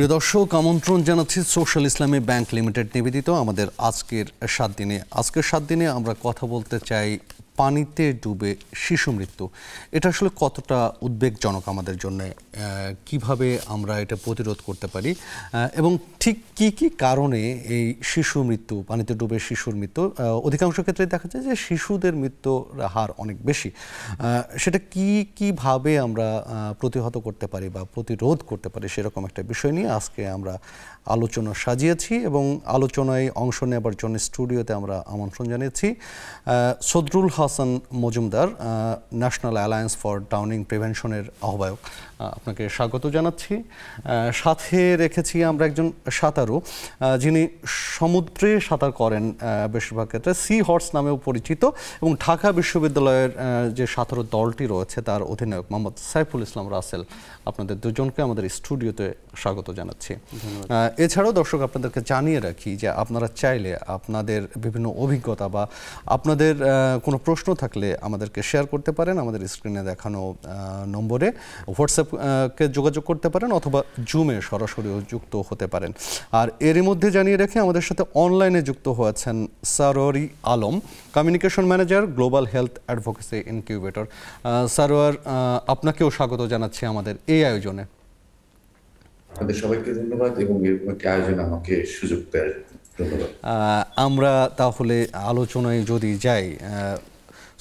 প্রিয় দর্শক, আমন্ত্রণ জানাচ্ছি সোশ্যাল ইসলামী ব্যাংক লিমিটেড নিবেদিত। আমাদের আজকের সাত দিনে, আজকের সাত দিনে আমরা কথা বলতে চাই পানিতে ডুবে শিশু মৃত্যু। এটা আসলে কতটা উদ্বেগজনক আমাদের জন্য? কীভাবে আমরা এটা প্রতিরোধ করতে পারি? এবং ঠিক কি কি কারণে এই শিশু মৃত্যু, পানিতে ডুবে শিশুর মৃত্যু অধিকাংশ ক্ষেত্রে দেখা যায় যে শিশুদের মৃত্যুর হার অনেক বেশি। সেটা কি কীভাবে আমরা প্রতিহত করতে পারি বা প্রতিরোধ করতে পারি সেরকম একটা বিষয় নিয়ে আজকে আমরা আলোচনা সাজিয়েছি এবং আলোচনায় অংশ নেবার জন্য স্টুডিওতে আমরা আমন্ত্রণ জানিয়েছি Sadrul Hasan Majumdar national alliance for drowning প্রিভেনশনের আহ্বায়ক। আহ, আপনাকে স্বাগত জানাচ্ছি। সাথে রেখেছি আমরা একজন সাঁতারু যিনি সমুদ্রে সাঁতার করেন বেশিরভাগ ক্ষেত্রে সি হর্স নামেও পরিচিত এবং ঢাকা বিশ্ববিদ্যালয়ের যে সাঁতারু দলটি রয়েছে তার অধিনায়ক মোহাম্মদ সাইফুল ইসলাম রাসেল আপনাদের দুজনকে আমাদের স্টুডিওতে স্বাগত জানাচ্ছি। এছাড়াও দর্শক আপনাদেরকে জানিয়ে রাখি যে আপনারা চাইলে আপনাদের বিভিন্ন অভিজ্ঞতা বা আপনাদের কোনো প্রশ্ন থাকলে আমাদেরকে শেয়ার করতে পারেন। আমাদের স্ক্রিনে দেখানো নম্বরে নম্বরে হোয়াটসঅ্যাপকে যোগাযোগ করতে পারেন অথবা জুমে সরাসরিও যুক্ত হতে পারেন। আর এরই মধ্যে জানিয়ে রেখে আমাদের সাথে অনলাইনে যুক্ত হয়েছেন Sarwari Alam communication manager global health advocacy incubator Sarwar আপনাকেও স্বাগত জানাচ্ছি আমাদের এই আয়োজনে। আপনাদের সবাইকে ধন্যবাদ এবং এরকম একটি আয়োজন আমাকে সুযোগ দেওয়ার আমরা তাহলে আলোচনায় যদি যাই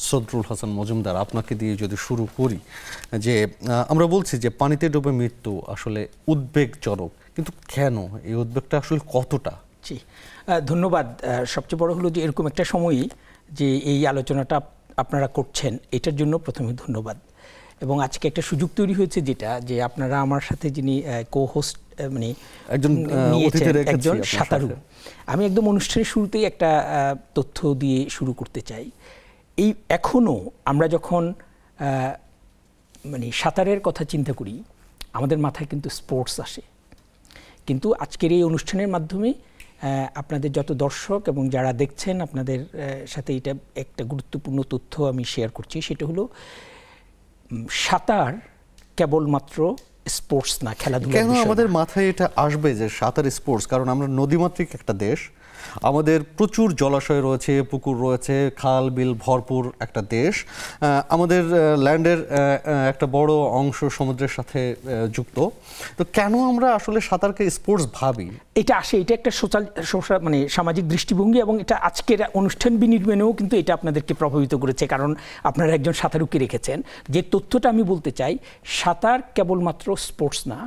সদরুল হাসান মজুমদার আপনাকে দিয়ে যদি শুরু করি যে আমরা বলছি যে পানিতে ডুবে মৃত্যু আসলে উদ্বেগজনক কিন্তু কেন? এই উদ্বেগটা আসলে কতটা? জি ধন্যবাদ। সবচেয়ে বড় হলো যে এরকম একটা সময়ই যে এই আলোচনাটা আপনারা করছেন এটার জন্য প্রথমে ধন্যবাদ। এবং আজকে একটা সুযোগ তৈরি হয়েছে যেটা যে আপনারা আমার সাথে যিনি কো হোস্ট মানে একজন, একজন সাঁতারু। আমি একদম অনুষ্ঠানের শুরুতেই একটা তথ্য দিয়ে শুরু করতে চাই। এই এখনও আমরা যখন মানে সাঁতারের কথা চিন্তা করি আমাদের মাথায় কিন্তু স্পোর্টস আসে। কিন্তু আজকের এই অনুষ্ঠানের মাধ্যমে আপনাদের যত দর্শক এবং যারা দেখছেন আপনাদের সাথে এটা একটা গুরুত্বপূর্ণ তথ্য আমি শেয়ার করছি সেটা হলো সাঁতার কেবলমাত্র স্পোর্টস না খেলাধুলা কেন আমাদের মাথায় এটা আসবে যে সাঁতার স্পোর্টস কারণ আমরা নদীমাতৃক একটা দেশ আমাদের প্রচুর জলাশয় রয়েছে, পুকুর রয়েছে, খাল, বিল ভরপুর একটা দেশ। আমাদের ল্যান্ডের একটা বড় অংশ সমুদ্রের সাথে যুক্ত। তো কেন আমরা আসলে সাঁতারকে স্পোর্টস ভাবি? এটা আসে, এটা একটা সোশ্যাল সোশ্যাল মানে সামাজিক দৃষ্টিভঙ্গি এবং এটা আজকের অনুষ্ঠান বিনির্মাণেও কিন্তু এটা আপনাদেরকে প্রভাবিত করেছে। কারণ আপনারা একজন সাঁতারুকে রেখেছেন। যে তথ্যটা আমি বলতে চাই, সাঁতার কেবলমাত্র স্পোর্টস না,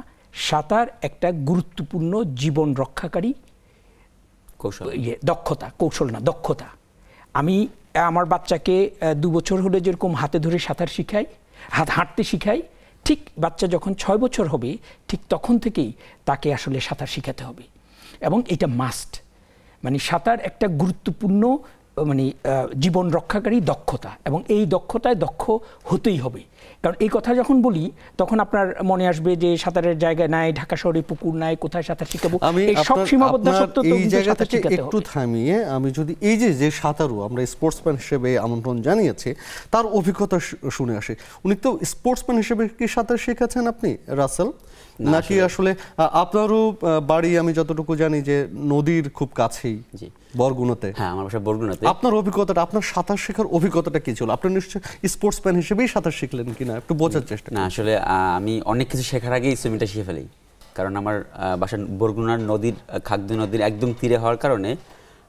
সাঁতার একটা গুরুত্বপূর্ণ জীবন রক্ষাকারী কৌশল। ইয়ে দক্ষতা, কৌশল না, দক্ষতা। আমি আমার বাচ্চাকে দু বছর হলে যেরকম হাতে ধরে সাঁতার শিখাই, হাত হাঁটতে শিখাই, ঠিক বাচ্চা যখন ছয় বছর হবে, ঠিক তখন থেকেই তাকে আসলে সাঁতার শিখাতে হবে। এবং এটা মাস্ট মানে সাঁতার একটা গুরুত্বপূর্ণ মানে জীবন রক্ষাকারী দক্ষতা এবং এই দক্ষতায় দক্ষ হতেই হবে। কারণ এই কথা যখন বলি তখন আপনার মনে আসবে যে সাঁতারের জায়গায় নাই ঢাকা শহরে পুকুর নাই কোথায় সাঁতার শিখাবো? এই সব সীমাবদ্ধ সত্ত্বেও এই জায়গা থেকে একটু থামিয়ে আমি যদি এই যে যে সাঁতারু আমরা স্পোর্টসম্যান হিসেবে আমন্ত্রণ জানিয়েছি তার অভিজ্ঞতা শুনে আসে। উনি তো স্পোর্টসম্যান হিসেবে কি সাঁতার শিখেছেন আপনি রাসেল? নাকি আসলে আপনারও বাড়ি আমি যতটুকু জানি যে নদীর খুব কাছেই জি। বরগুনাতে। হ্যাঁ আমার বাসা বরগুনাতে। আপনার অভিজ্ঞতাটা আপনার সাঁতার শেখার অভিজ্ঞতাটা কি ছিল? আপনি নিশ্চয়ই স্পোর্টসম্যান হিসেবেই সাঁতার শিখলেন কিনা? একটু বোঝার চেষ্টা না আসলে আমি অনেক কিছু শেখার আগেই সুইমিংটা শিখে ফেলি। কারণ আমার বাসা বরগুনার নদীর খাগদু নদীর একদম তীরে হওয়ার কারণে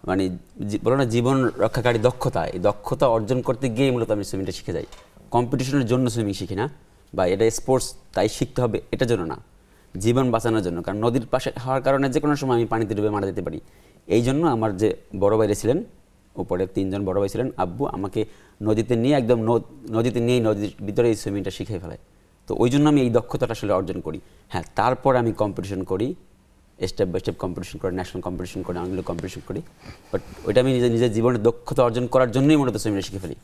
মানে বলো না জীবন রক্ষাকারী দক্ষতা এই দক্ষতা অর্জন করতে গিয়ে মূলত আমি সুইমিংটা শিখে যাই। কম্পিটিশনের জন্য সুইমিং শিখি না বা এটা স্পোর্টস তাই শিখতে হবে এটার জন্য না। জীবন বাঁচানোর জন্য। কারণ নদীর পাশে হওয়ার কারণে যে কোনো সময় আমি পানিতে ডুবে মারা যেতে পারি। এই জন্য আমার যে বড় বাইরে ছিলেন উপরে তিনজন বড় ভাই ছিলেন আব্বু আমাকে নদীতে নিয়ে একদম নদ- নদীতে নিয়ে নদীর ভিতরে এই সুইমিংটা শিখে ফেলায়। তো ওই জন্য আমি এই দক্ষতাটা আসলে অর্জন করি। হ্যাঁ তারপর আমি কম্পিটিশন করি স্টেপ বাই স্টেপ কম্পিটিশন করি ন্যাশনাল কম্পিটিশন করি আঙুলে কম্পিটিশন করি। বাট ওইটা আমি নিজের নিজের জীবনের দক্ষতা অর্জন করার জন্যই মূলত সুইমিংটা শিখে ফেলি।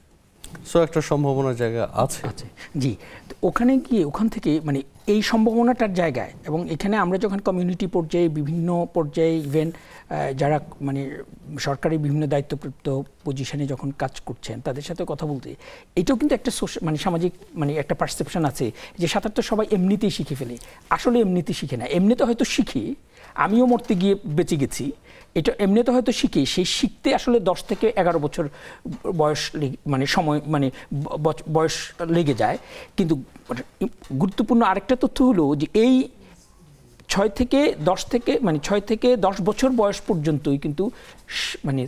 সো একটা সম্ভাবনার জায়গা আছে। আছে জি। তো ওখানে গিয়ে ওখান থেকে মানে এই সম্ভাবনাটার জায়গায় এবং এখানে আমরা যখন কমিউনিটি পর্যায়ে, বিভিন্ন পর্যায়ে ইভেন যারা মানে সরকারি বিভিন্ন দায়িত্বপ্রাপ্ত পজিশনে যখন কাজ করছেন, তাদের সাথে কথা বলতে, এটাও কিন্তু একটা মানে সামাজিক মানে একটা পারসেপশন আছে যে সাঁতার তো সবাই এমনিতেই শিখে ফেলে। আসলে এমনিতে শিখে না। এমনিতে হয়তো শিখি, আমিও মরতে গিয়ে বেঁচে গেছি এটা এমনিতে হয়তো শিখি সেই শিখতে আসলে দশ থেকে এগারো বছর বয়স মানে সময় মানে বয়স লেগে যায়। কিন্তু গুরুত্বপূর্ণ আরেকটা তথ্য হলো যে এই ছয় থেকে দশ থেকে মানে ছয় থেকে দশ বছর বয়স পর্যন্তই কিন্তু মানে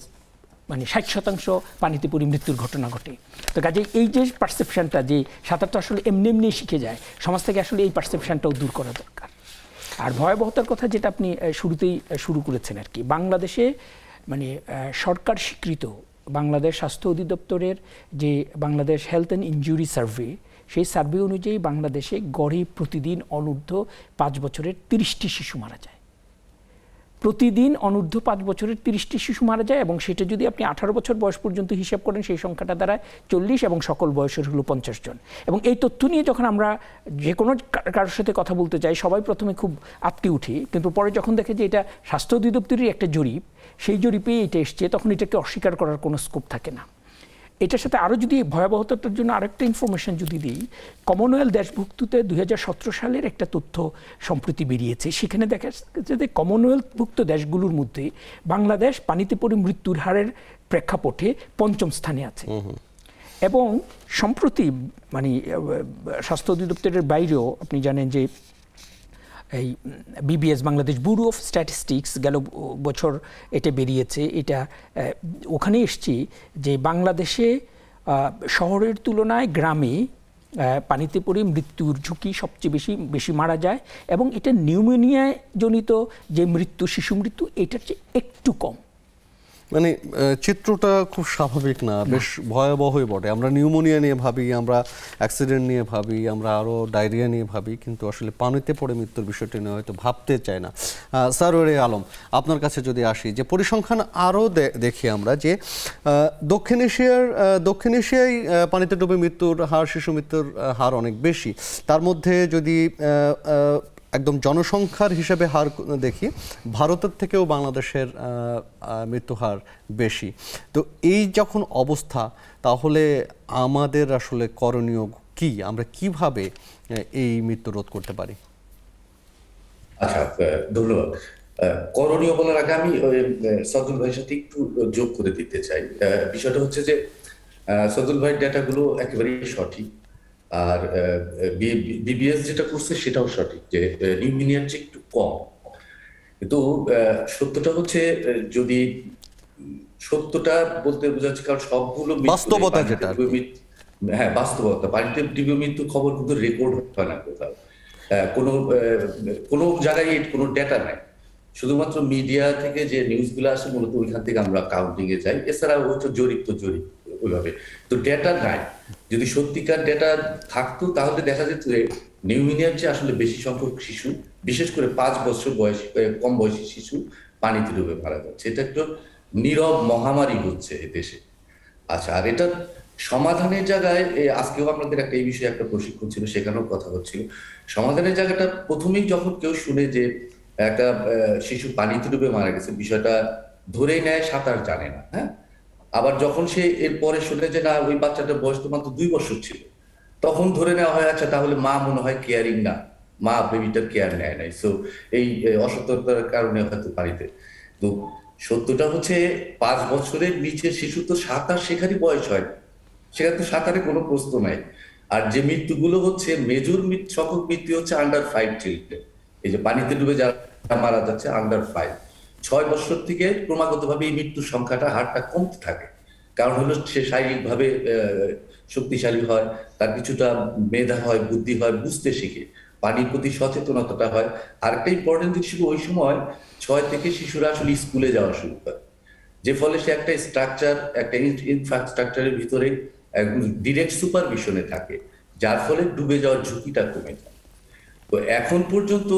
মানে ষাট শতাংশ পানিতে পড়ে মৃত্যুর ঘটনা ঘটে। তো কাজে এই যে পারসেপশনটা যে সাঁতারটা আসলে এমনি এমনি শিখে যায়, সমাজ থেকে আসলে এই পারসেপশনটাও দূর করা দরকার। আর ভয়াবহতার কথা যেটা আপনি শুরুতেই শুরু করেছেন আর কি। বাংলাদেশে মানে সরকার স্বীকৃত বাংলাদেশ স্বাস্থ্য অধিদপ্তরের যে Bangladesh health and injury survey, সেই সার্ভে অনুযায়ী বাংলাদেশে গড়ে প্রতিদিন অনূর্ধ্ব পাঁচ বছরের তিরিশটি শিশু মারা যায়। প্রতিদিন অনূর্ধ্ব পাঁচ বছরের তিরিশটি শিশু মারা যায় এবং সেটা যদি আপনি আঠারো বছর বয়স পর্যন্ত হিসাব করেন, সেই সংখ্যাটা দাঁড়ায় চল্লিশ এবং সকল বয়সের হলো পঞ্চাশ জন। এবং এই তথ্য নিয়ে যখন আমরা যে কোনো কারোর সাথে কথা বলতে চাই সবাই প্রথমে খুব আটকে উঠি, কিন্তু পরে যখন দেখে যে এটা স্বাস্থ্য অধিদপ্তরই একটা জরিপ, সেই জরিপেই এটা এসছে, তখন এটাকে অস্বীকার করার কোনো স্কোপ থাকে না। এটার সাথে আরও যদি ভয়াবহতার জন্য আরেকটা ইনফরমেশন যদি দিই কমনওয়েলথ দেশভুক্ততে দুই হাজার সতেরো সালের একটা তথ্য সম্প্রতি বেরিয়েছে। সেখানে দেখা যাচ্ছে যে কমনওয়েলথভুক্ত দেশগুলোর মধ্যে বাংলাদেশ পানিতে পড়ে মৃত্যুর হারের প্রেক্ষাপটে পঞ্চম স্থানে আছে। এবং সম্প্রতি মানে স্বাস্থ্য অধিদপ্তরের বাইরেও আপনি জানেন যে এই BBS Bangladesh bureau of statistics গেল বছর এটা বেরিয়েছে। এটা ওখানে এসছি যে বাংলাদেশে শহরের তুলনায় গ্রামে পানিতে পড়ে মৃত্যুর ঝুঁকি সবচেয়ে বেশি বেশি মারা যায় এবং এটা নিউমোনিয়া জনিত যে মৃত্যু, শিশু মৃত্যু, এটার চেয়ে একটু কম। মানে চিত্রটা খুব স্বাভাবিক না, বেশ ভয়াবহই বটে। আমরা নিউমোনিয়া নিয়ে ভাবি, আমরা অ্যাক্সিডেন্ট নিয়ে ভাবি, আমরা আরও ডায়রিয়া নিয়ে ভাবি, কিন্তু আসলে পানিতে পড়ে মৃত্যুর বিষয়টি নিয়ে হয়তো ভাবতে চাই না। ওরে আলম, আপনার কাছে যদি আসি, যে পরিসংখ্যান আরও দেখি আমরা যে দক্ষিণ এশিয়ার দক্ষিণ এশিয়ায় পানিতে ডুবে মৃত্যুর হার, শিশু মৃত্যুর হার অনেক বেশি। তার মধ্যে যদি একদম জনসংখ্যার হিসেবে হার দেখি, ভারতের থেকেও বাংলাদেশের মৃত্যুহার বেশি। তো এই যখন অবস্থা, তাহলে আমাদের আসলে করণীয় কি? আমরা কীভাবে এই মৃত্যু রোধ করতে পারি? আচ্ছা ধন্যবাদ। করণীয় বলার আগে আমি সদুল ভাইয়ের সাথে একটু যোগ করে দিতে চাই। বিষয়টা হচ্ছে যে সদুল ভাইয়ের ডেটাগুলো একেবারেই সঠিক। আর বিবিএস যেটা করছে সেটাও সঠিক যে নিউমিনিয়ার চেয়ে একটু কম। কিন্তু সত্যটা হচ্ছে যদি সত্যটা বলতে বোঝাচ্ছে কারণ সবগুলো বাস্তবতা যেটা মৃত্যু- হ্যাঁ বাস্তবতা। পানিতে ডুবে মৃত্যুর খবর কিন্তু রেকর্ড হয় না কোথাও। কোনো কোনো জায়গায় কোনো ডেটা নাই। শুধুমাত্র মিডিয়া থেকে যে নিউজগুলো আসে মূলত ওইখান থেকে আমরা কাউন্টিং এ যাই। এছাড়া হচ্ছে জরিপ তো জরিপ। ওইভাবে তো ডেটা নাই। যদি সত্যিকার ডেটা থাকতো, তাহলে দেখা যেত যে নিউমিনিয়ার চেয়ে আসলে বেশি সংখ্যক শিশু, বিশেষ করে পাঁচ বছর বয়সী কম বয়সী শিশু পানিতে ডুবে মারা যাচ্ছে। এটা একটা নীরব মহামারী হচ্ছে দেশে। আচ্ছা আর এটা সমাধানের জায়গায় আজকেও আমাদের একটা, এই বিষয়ে একটা প্রশিক্ষণ ছিল, সেখানেও কথা হচ্ছিল। সমাধানের জায়গাটা প্রথমেই যখন কেউ শুনে যে একটা শিশু পানিতে ডুবে মারা গেছে, বিষয়টা ধরেই নেয়, সাঁতার জানে না হ্যাঁ? আবার যখন সে এরপরে শুনে যে না, ওই বাচ্চাটার বয়স তো মাত্র দুই বছর ছিল, তখন ধরে নেওয়া হয় আচ্ছা তাহলে মা মনে হয় কেয়ারিং না। মা বেবিটার কেয়ার নেয় নাই। সো এই অসতর্কতার কারণে হয়তো পানিতে তো, সত্যটা হচ্ছে পাঁচ বছরের নিচে শিশু তো সাঁতার শেখারই বয়স হয় সেখানে তো সাঁতারে কোনো প্রশ্ন নাই। আর যে মৃত্যুগুলো হচ্ছে মেজর সংখ্যক মৃত্যু হচ্ছে আন্ডার ফাইভ চিলড্রেন এই যে পানিতে ডুবে যারা মারা যাচ্ছে আন্ডার ফাইভ ছয় বছর থেকে ক্রমাগতভাবে এই মৃত্যুর সংখ্যাটা, হারটা কমতে থাকে। কারণ হলো সে শারীরিকভাবে শক্তিশালী হয়, তার কিছুটা মেধা হয়, বুদ্ধি হয়, বুঝতে শিখে। পানির প্রতি সচেতনতাটা হয়। আর একটা ইম্পর্টেন্ট জিনিস ছিল ওই সময় ছয় থেকে শিশুরা আসলে স্কুলে যাওয়া শুরু করে। যে ফলে সে একটা স্ট্রাকচার একটা ইনফ্রাস্ট্রাকচারের ভিতরে ডিরেক্ট সুপারভিশনে থাকে। যার ফলে ডুবে যাওয়ার ঝুঁকিটা কমে যায়। তো এখন পর্যন্ত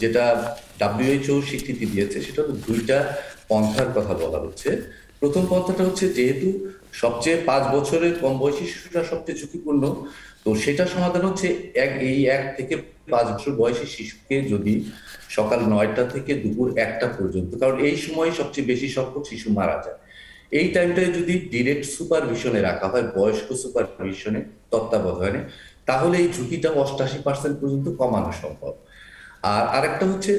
যেটা ডাব্লিউএইচও স্বীকৃতি দিয়েছে, সেটা হলো দুইটা পন্থার কথা বলা হচ্ছে। প্রথম পন্থাটা হচ্ছে যেহেতু সবচেয়ে পাঁচ বছরের কম বয়সী শিশুরা সবচেয়ে ঝুঁকিপূর্ণ, তো সেটা সমাধান হচ্ছে এক, এই এক থেকে পাঁচ বছর বয়সী শিশুকে যদি সকাল নয়টা থেকে দুপুর একটা পর্যন্ত, কারণ এই সময় সবচেয়ে বেশি সংখ্যক শিশু মারা যায়। এই টাইমটায় যদি ডিরেক্ট সুপারভিশনে রাখা হয়, বয়স্ক সুপারভিশনে তত্ত্বাবধানে, তাহলে এই ঝুঁকিটা অষ্টাশি পার্সেন্ট পর্যন্ত কমানো সম্ভব। আর আরেকটা হচ্ছে,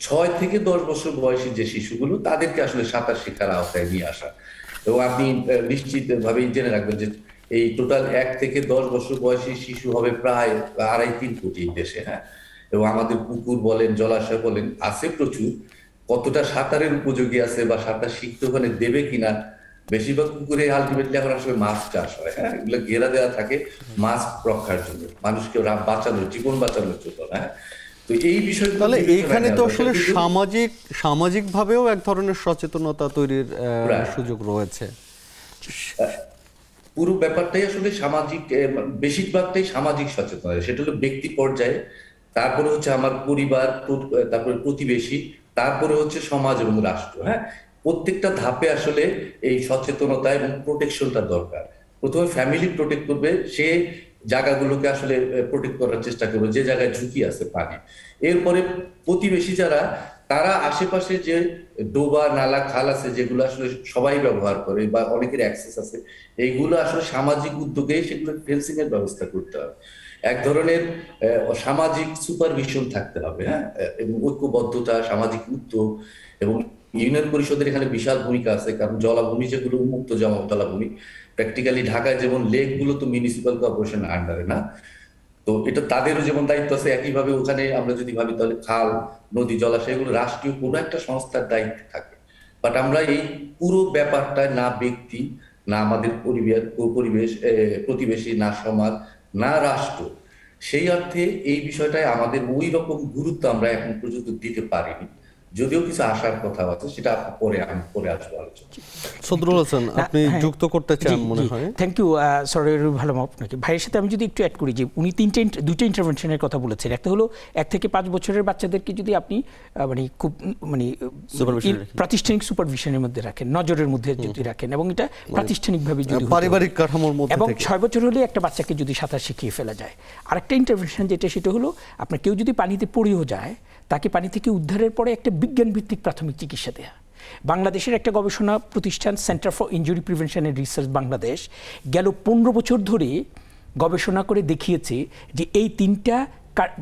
ছয় থেকে দশ বছর বয়সী যে শিশুগুলো, তাদেরকে আসলে সাঁতার শেখার আওতায় নিয়ে আসা। এবং আপনি নিশ্চিত ভাবেই জেনে রাখবেন যে এই টোটাল এক থেকে দশ বছর বয়সী শিশু হবে প্রায় আড়াই তিন কোটি দেশে হ্যাঁ? এবং আমাদের পুকুর বলেন, জলাশয় বলেন, আছে প্রচুর। কতটা সাঁতারের উপযোগী আছে বা সাঁতার শিখতে ওখানে দেবে কিনা বেশিরভাগ পুকুরে আলটিমেটলি এখন আসলে মাছ চাষ হয়। হ্যাঁ? এগুলো ঘেরা দেওয়া থাকে মাছ রক্ষার জন্য। মানুষকে বাঁচানোর জীবন বাঁচানোর জন্য হ্যাঁ? তো এই বিষয় তাহলে এইখানে তো আসলে সামাজিক সামাজিক ভাবেও এক ধরনের সচেতনতা তৈরির সুযোগ রয়েছে। পুরো ব্যাপারটাই আসলে সামাজিক বেশিরভাগটাই সামাজিক সচেতনতা সেটা হলো ব্যক্তি পর্যায়ে তারপরে হচ্ছে আমার পরিবার তারপরে প্রতিবেশী তারপরে হচ্ছে সমাজ এবং রাষ্ট্র হ্যাঁ? প্রত্যেকটা ধাপে আসলে এই সচেতনতা এবং প্রোটেকশনটা দরকার। প্রথমে ফ্যামিলি প্রোটেক্ট করবে, সে জায়গাগুলোকে আসলে প্রোটেক্ট করার চেষ্টা করবে, যে জায়গায় ঝুঁকি আছে পানি। এরপরে প্রতিবেশী যারা, তারা আশেপাশে যে ডোবা, নালা, খাল আছে, যেগুলো আসলে সবাই ব্যবহার করে বা অনেকের অ্যাক্সেস আছে, এইগুলো আসলে সামাজিক উদ্যোগে সেগুলো ফেন্সিং এর ব্যবস্থা করতে হবে। এক ধরনের সামাজিক সুপারভিশন থাকতে হবে হ্যাঁ? এবং ঐক্যবদ্ধতা, সামাজিক উদ্যোগ এবং ইউনিয়ন পরিষদের এখানে বিশাল ভূমিকা আছে, কারণ জলাভূমি যেগুলো উন্মুক্ত জলাভূমি প্র্যাকটিক্যালি ঢাকায় যেমন লেকগুলো তো মিউনিসিপাল কর্পোরেশন আন্ডারে না? তো এটা তাদেরও যেমন দায়িত্ব আছে, একইভাবে ওখানে আমরা যদি ভাবি তাহলে খাল, নদী, জলাশয় এগুলো রাষ্ট্রীয় কোনো একটা সংস্থার দায়িত্ব থাকে। বাট আমরা এই পুরো ব্যাপারটা না ব্যক্তি, না আমাদের পরিবেশ পরিবেশ প্রতিবেশী, না সমাজ, না রাষ্ট্র, সেই অর্থে এই বিষয়টায় আমাদের ওই রকম গুরুত্ব আমরা এখন পর্যন্ত দিতে পারিনি। যদিও কিছু আসার কথা আছে সেটা পরে আমি পরে আসব আলোচনা। সদরুল হাসান আপনি যুক্ত করতে চান মনে হয়? থ্যাংক ইউ সরি ভালো আপনাকে ভাইয়ের সাথে আমি যদি একটু অ্যাড করি যে উনি তিনটে দুইটা ইন্টারভেনশনের কথা বলেছেন। একটা হলো এক থেকে পাঁচ বছরের বাচ্চাদেরকে যদি আপনি মানে খুব মানে প্রাতিষ্ঠানিক সুপারভিশনের মধ্যে রাখেন নজরের মধ্যে যদি রাখেন এবং এটা প্রাতিষ্ঠানিকভাবে যদি পারিবারিক কাঠামোর মধ্যে এবং ছয় বছর হলে একটা বাচ্চাকে যদি সাঁতার শিখিয়ে ফেলা যায়। আরেকটা ইন্টারভেনশন যেটা সেটা হলো আপনার কেউ যদি পানিতে পড়েও যায় তাকে পানি থেকে উদ্ধারের পরে একটা বিজ্ঞান ভিত্তিক প্রাথমিক চিকিৎসা দেয়া। বাংলাদেশের একটা গবেষণা প্রতিষ্ঠান centre for injury prevention and research Bangladesh গেল পনেরো বছর ধরে গবেষণা করে দেখিয়েছে যে এই তিনটা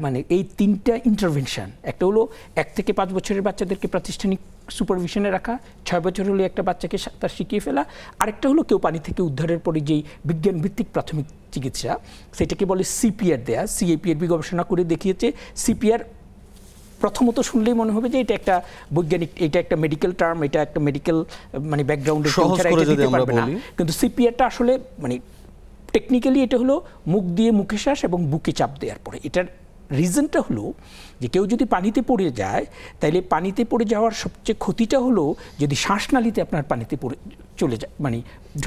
মানে এই তিনটা ইন্টারভেনশন একটা হলো এক থেকে পাঁচ বছরের বাচ্চাদেরকে প্রাতিষ্ঠানিক সুপারভিশনে রাখা, ছয় বছর হলে একটা বাচ্চাকে তার শিখিয়ে ফেলা, আরেকটা হলো কেউ পানি থেকে উদ্ধারের পরে যেই বিজ্ঞান ভিত্তিক প্রাথমিক চিকিৎসা, সেটাকে বলে সিপিআর দেয়া। সিএপিআরবি গবেষণা করে দেখিয়েছে। সিপিআর প্রথমত শুনলেই মনে হবে যে এটা একটা বৈজ্ঞানিক এটা একটা মেডিকেল টার্ম এটা একটা মেডিকেল মানে ব্যাকগ্রাউন্ডের দিতে পারবে না। কিন্তু সিপিআরটা আসলে মানে টেকনিক্যালি এটা হলো মুখ দিয়ে মুখে শ্বাস এবং বুকে চাপ দেওয়ার পরে। এটার রিজনটা হলো যে কেউ যদি পানিতে পড়ে যায় তাহলে পানিতে পড়ে যাওয়ার সবচেয়ে ক্ষতিটা হলো যদি শ্বাসনালীতে আপনার পানিতে পড়ে চলে যায় মানে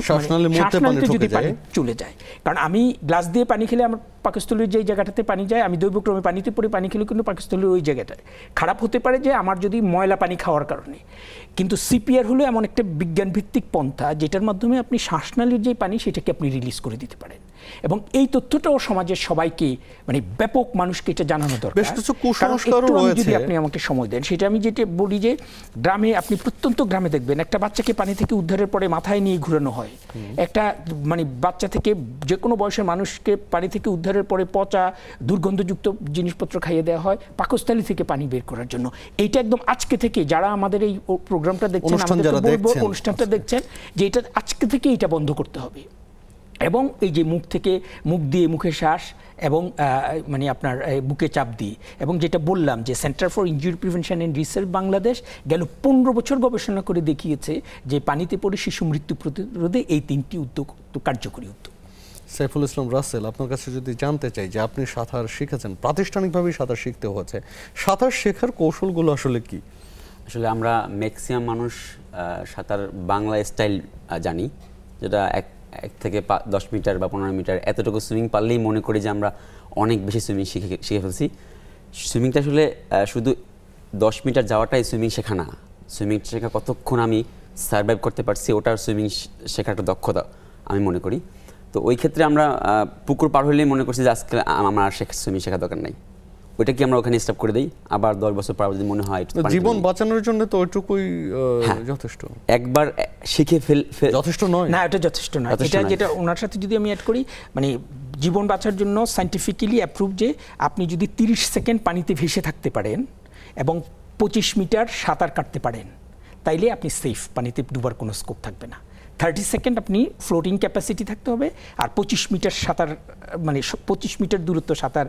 শ্বাসনালীতে যদি পানি চলে যায়। কারণ আমি গ্লাস দিয়ে পানি খেলে আমার পাকস্থলীর যেই জায়গাটাতে পানি যায় আমি দৈবক্রমে পানিতে পড়ে পানি খেলে কিন্তু পাকস্থলীর ওই জায়গাটায়। খারাপ হতে পারে যে আমার যদি ময়লা পানি খাওয়ার কারণে। কিন্তু সিপিআর হলো এমন একটা বিজ্ঞানভিত্তিক পন্থা যেটার মাধ্যমে আপনি শ্বাসনালীর যে পানি সেটাকে আপনি রিলিজ করে দিতে পারেন। এবং এই তথ্যটাও সমাজের সবাইকে মানে ব্যাপক মানুষকে এটা জানানো দরকার। বেশ কিছু কুসংস্কারও রয়েছে। যদি আপনি আমাকে সময় দেন। সেটা আমি যেটা বলি যে গ্রামে আপনি প্রত্যন্ত গ্রামে দেখবেন একটা বাচ্চাকে পানি থেকে উদ্ধারের পরে মাথায় নিয়ে ঘুরানো হয়। একটা মানে বাচ্চা থেকে যে কোনো বয়সের মানুষকে পানি থেকে উদ্ধারের পরে পচা দুর্গন্ধযুক্ত জিনিসপত্র খাইয়ে দেওয়া হয় পাকস্থলী থেকে পানি বের করার জন্য। এইটা একদম আজকে থেকে যারা আমাদের এই প্রোগ্রামটা দেখছেন অনুষ্ঠানটা দেখছেন যে এটা আজকে থেকে এটা বন্ধ করতে হবে। এবং এই যে মুখ থেকে মুখ দিয়ে মুখে শ্বাস এবং মানে আপনার বুকে চাপ দিয়ে এবং যেটা বললাম যে centre for injury prevention and research Bangladesh গেল পনেরো বছর গবেষণা করে দেখিয়েছে যে পানিতে পড়ে শিশু মৃত্যু প্রতিরোধে এই তিনটি উদ্যোগ কার্যকরী উদ্যোগ। সাইফুল ইসলাম রাসেল আপনার কাছে যদি জানতে চাই যে আপনি সাঁতার শিখেছেন প্রাতিষ্ঠানিকভাবেই সাঁতার শিখতে হয়েছে সাঁতার শেখার কৌশলগুলো আসলে কি? আসলে আমরা ম্যাক্সিমাম মানুষ সাঁতার বাংলা স্টাইল জানি যেটা এক এক থেকে দশ মিটার বা পনেরো মিটার এতটুকু সুইমিং পারলেই মনে করি যে আমরা অনেক বেশি সুইমিং শিখে শিখে ফেলছি। সুইমিংটা আসলে শুধু দশ মিটার যাওয়াটাই সুইমিং শেখা না। সুইমিং শেখা কতক্ষণ আমি সার্ভাইভ করতে পারছি ওটার সুইমিং শেখার একটা দক্ষতা আমি মনে করি। তো ওই ক্ষেত্রে আমরা পুকুর পার হলেই মনে করছি যে আজকে আমার শেখা সুইমিং শেখা দরকার নাই। ওইটা কি আমরা ওখানে স্টপ করে দিই। আবার দশ বছর পর যদি মনে হয় জীবন বাঁচানোর জন্য তো ওইটুকুই হ্যাঁ। যথেষ্ট। একবার শিখে ফেল যথেষ্ট নয়। না এটা যথেষ্ট নয়। এটা যেটা ওনার সাথে যদি আমি অ্যাড করি মানে জীবন বাঁচার জন্য সাইন্টিফিক্যালি অ্যাপ্রুভ যে আপনি যদি তিরিশ সেকেন্ড পানিতে ভেসে থাকতে পারেন এবং পঁচিশ মিটার সাঁতার কাটতে পারেন তাইলে আপনি সেফ পানিতে ডুবার কোনো স্কোপ থাকবে না। থার্টি সেকেন্ড আপনি ফ্লোটিং ক্যাপাসিটি থাকতে হবে আর পঁচিশ মিটার সাঁতার মানে পঁচিশ মিটার দূরত্ব সাঁতার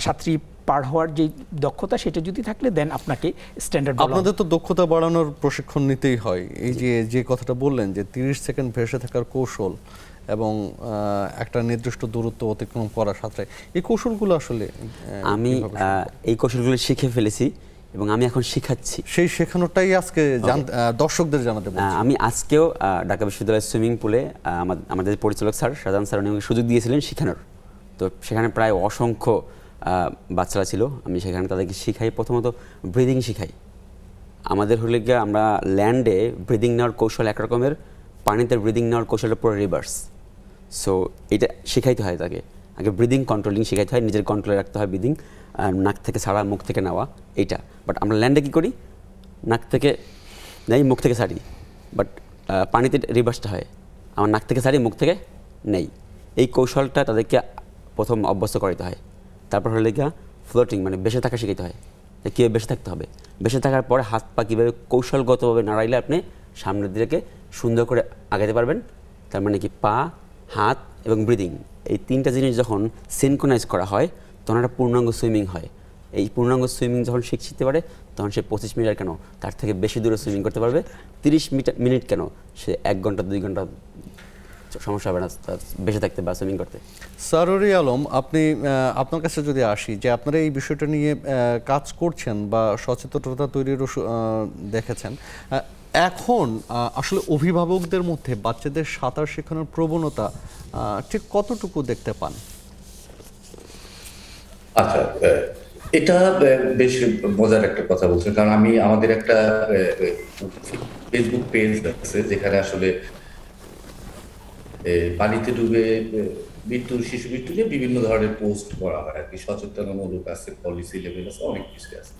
সাঁতরি পার হওয়ার যে দক্ষতা সেটা যদি থাকলে দেন আপনাকে স্ট্যান্ডার্ড আপনাদের তো দক্ষতা বাড়ানোর প্রশিক্ষণ নিতেই হয়। এই যে যে কথাটা বললেন যে তিরিশ সেকেন্ড ভেসে থাকার কৌশল এবং একটা নির্দিষ্ট দূরত্ব অতিক্রম করা সাঁতরে এই কৌশলগুলো আসলে আমি আহ, এই কৌশলগুলো শিখে ফেলেছি। এবং আমি এখন শেখাচ্ছি। সেই শেখানোটাই আজকে দর্শকদের জানাতে আমি আজকেও ঢাকা বিশ্ববিদ্যালয়ের সুইমিং পুলে আমাদের পরিচালক স্যার শাহজাহান স্যার উনি আমাকে সুযোগ দিয়েছিলেন শেখানোর। তো সেখানে প্রায় অসংখ্য বাচ্চারা ছিল। আমি সেখানে তাদেরকে শিখাই। প্রথমত ব্রিদিং শিখাই। আমাদের হলে গিয়ে আমরা ল্যান্ডে ব্রিদিং নেওয়ার কৌশল এক রকমের পানিতে ব্রিদিং নেওয়ার কৌশলটা পুরো রিভার্স। সো এটা শেখাইতে হয় তাকে। আগে ব্রিদিং কন্ট্রোলিং শেখাইতে হয়, নিজের কন্ট্রোলে রাখতে হয় ব্রিদিং নাক থেকে ছাড়া মুখ থেকে নেওয়া, এইটা। বাট আমরা ল্যান্ডে কী করি? নাক থেকে নেই, মুখ থেকে ছাড়ি বাট পানিতে রিভার্সটা হয়। আমার নাক থেকে ছাড়ি মুখ থেকে নেই। এই কৌশলটা তাদেরকে প্রথম অভ্যস্ত করাইতে হয়। তারপর হলে গিয়া ফ্লোটিং মানে বেঁচে থাকা শিখাইতে হয়। কীভাবে বেঁচে থাকতে হবে। বেঁচে থাকার পরে হাত পা কীভাবে কৌশলগতভাবে নাড়াইলে আপনি সামনের দিকে সুন্দর করে আগাতে পারবেন। তার মানে কি? পা, হাত এবং ব্রিদিং এই তিনটা জিনিস যখন সিনকোনাইজ করা হয় তখন একটা পূর্ণাঙ্গ সুইমিং হয়। এই পূর্ণাঙ্গ সুইমিং যখন শিখ শিখতে পারে তখন সে পঁচিশ মিনিট কেন? তার থেকে বেশি দূরে সুইমিং করতে পারবে। তিরিশ মিটার মিনিট কেন? সে এক ঘণ্টা দুই ঘণ্টা সমস্যা হবে না বেঁচে থাকতে বা সুইমিং করতে। সারুরি আলম আপনি আপনার কাছে যদি আসি যে আপনারা এই বিষয়টা নিয়ে কাজ করছেন বা সচেতনতা আহ, দেখেছেন এখন আসলে অভিভাবকদের মধ্যে বাচ্চাদের সাঁতার শেখানোর প্রবণতা ঠিক কতটুকু দেখতে পান? আচ্ছা এটা বেশ মজার একটা কথা বলছেন। কারণ আমি আমাদের একটা ফেসবুক পেজ আছে যেখানে আসলে পানিতে ডুবে এ, মৃত্যু শিশু মৃত্যু নিয়ে বিভিন্ন ধরনের পোস্ট করা হয় আর কি। সচেতনমূলক আছে পলিসি লেভেল আছে অনেক কিছু আছে।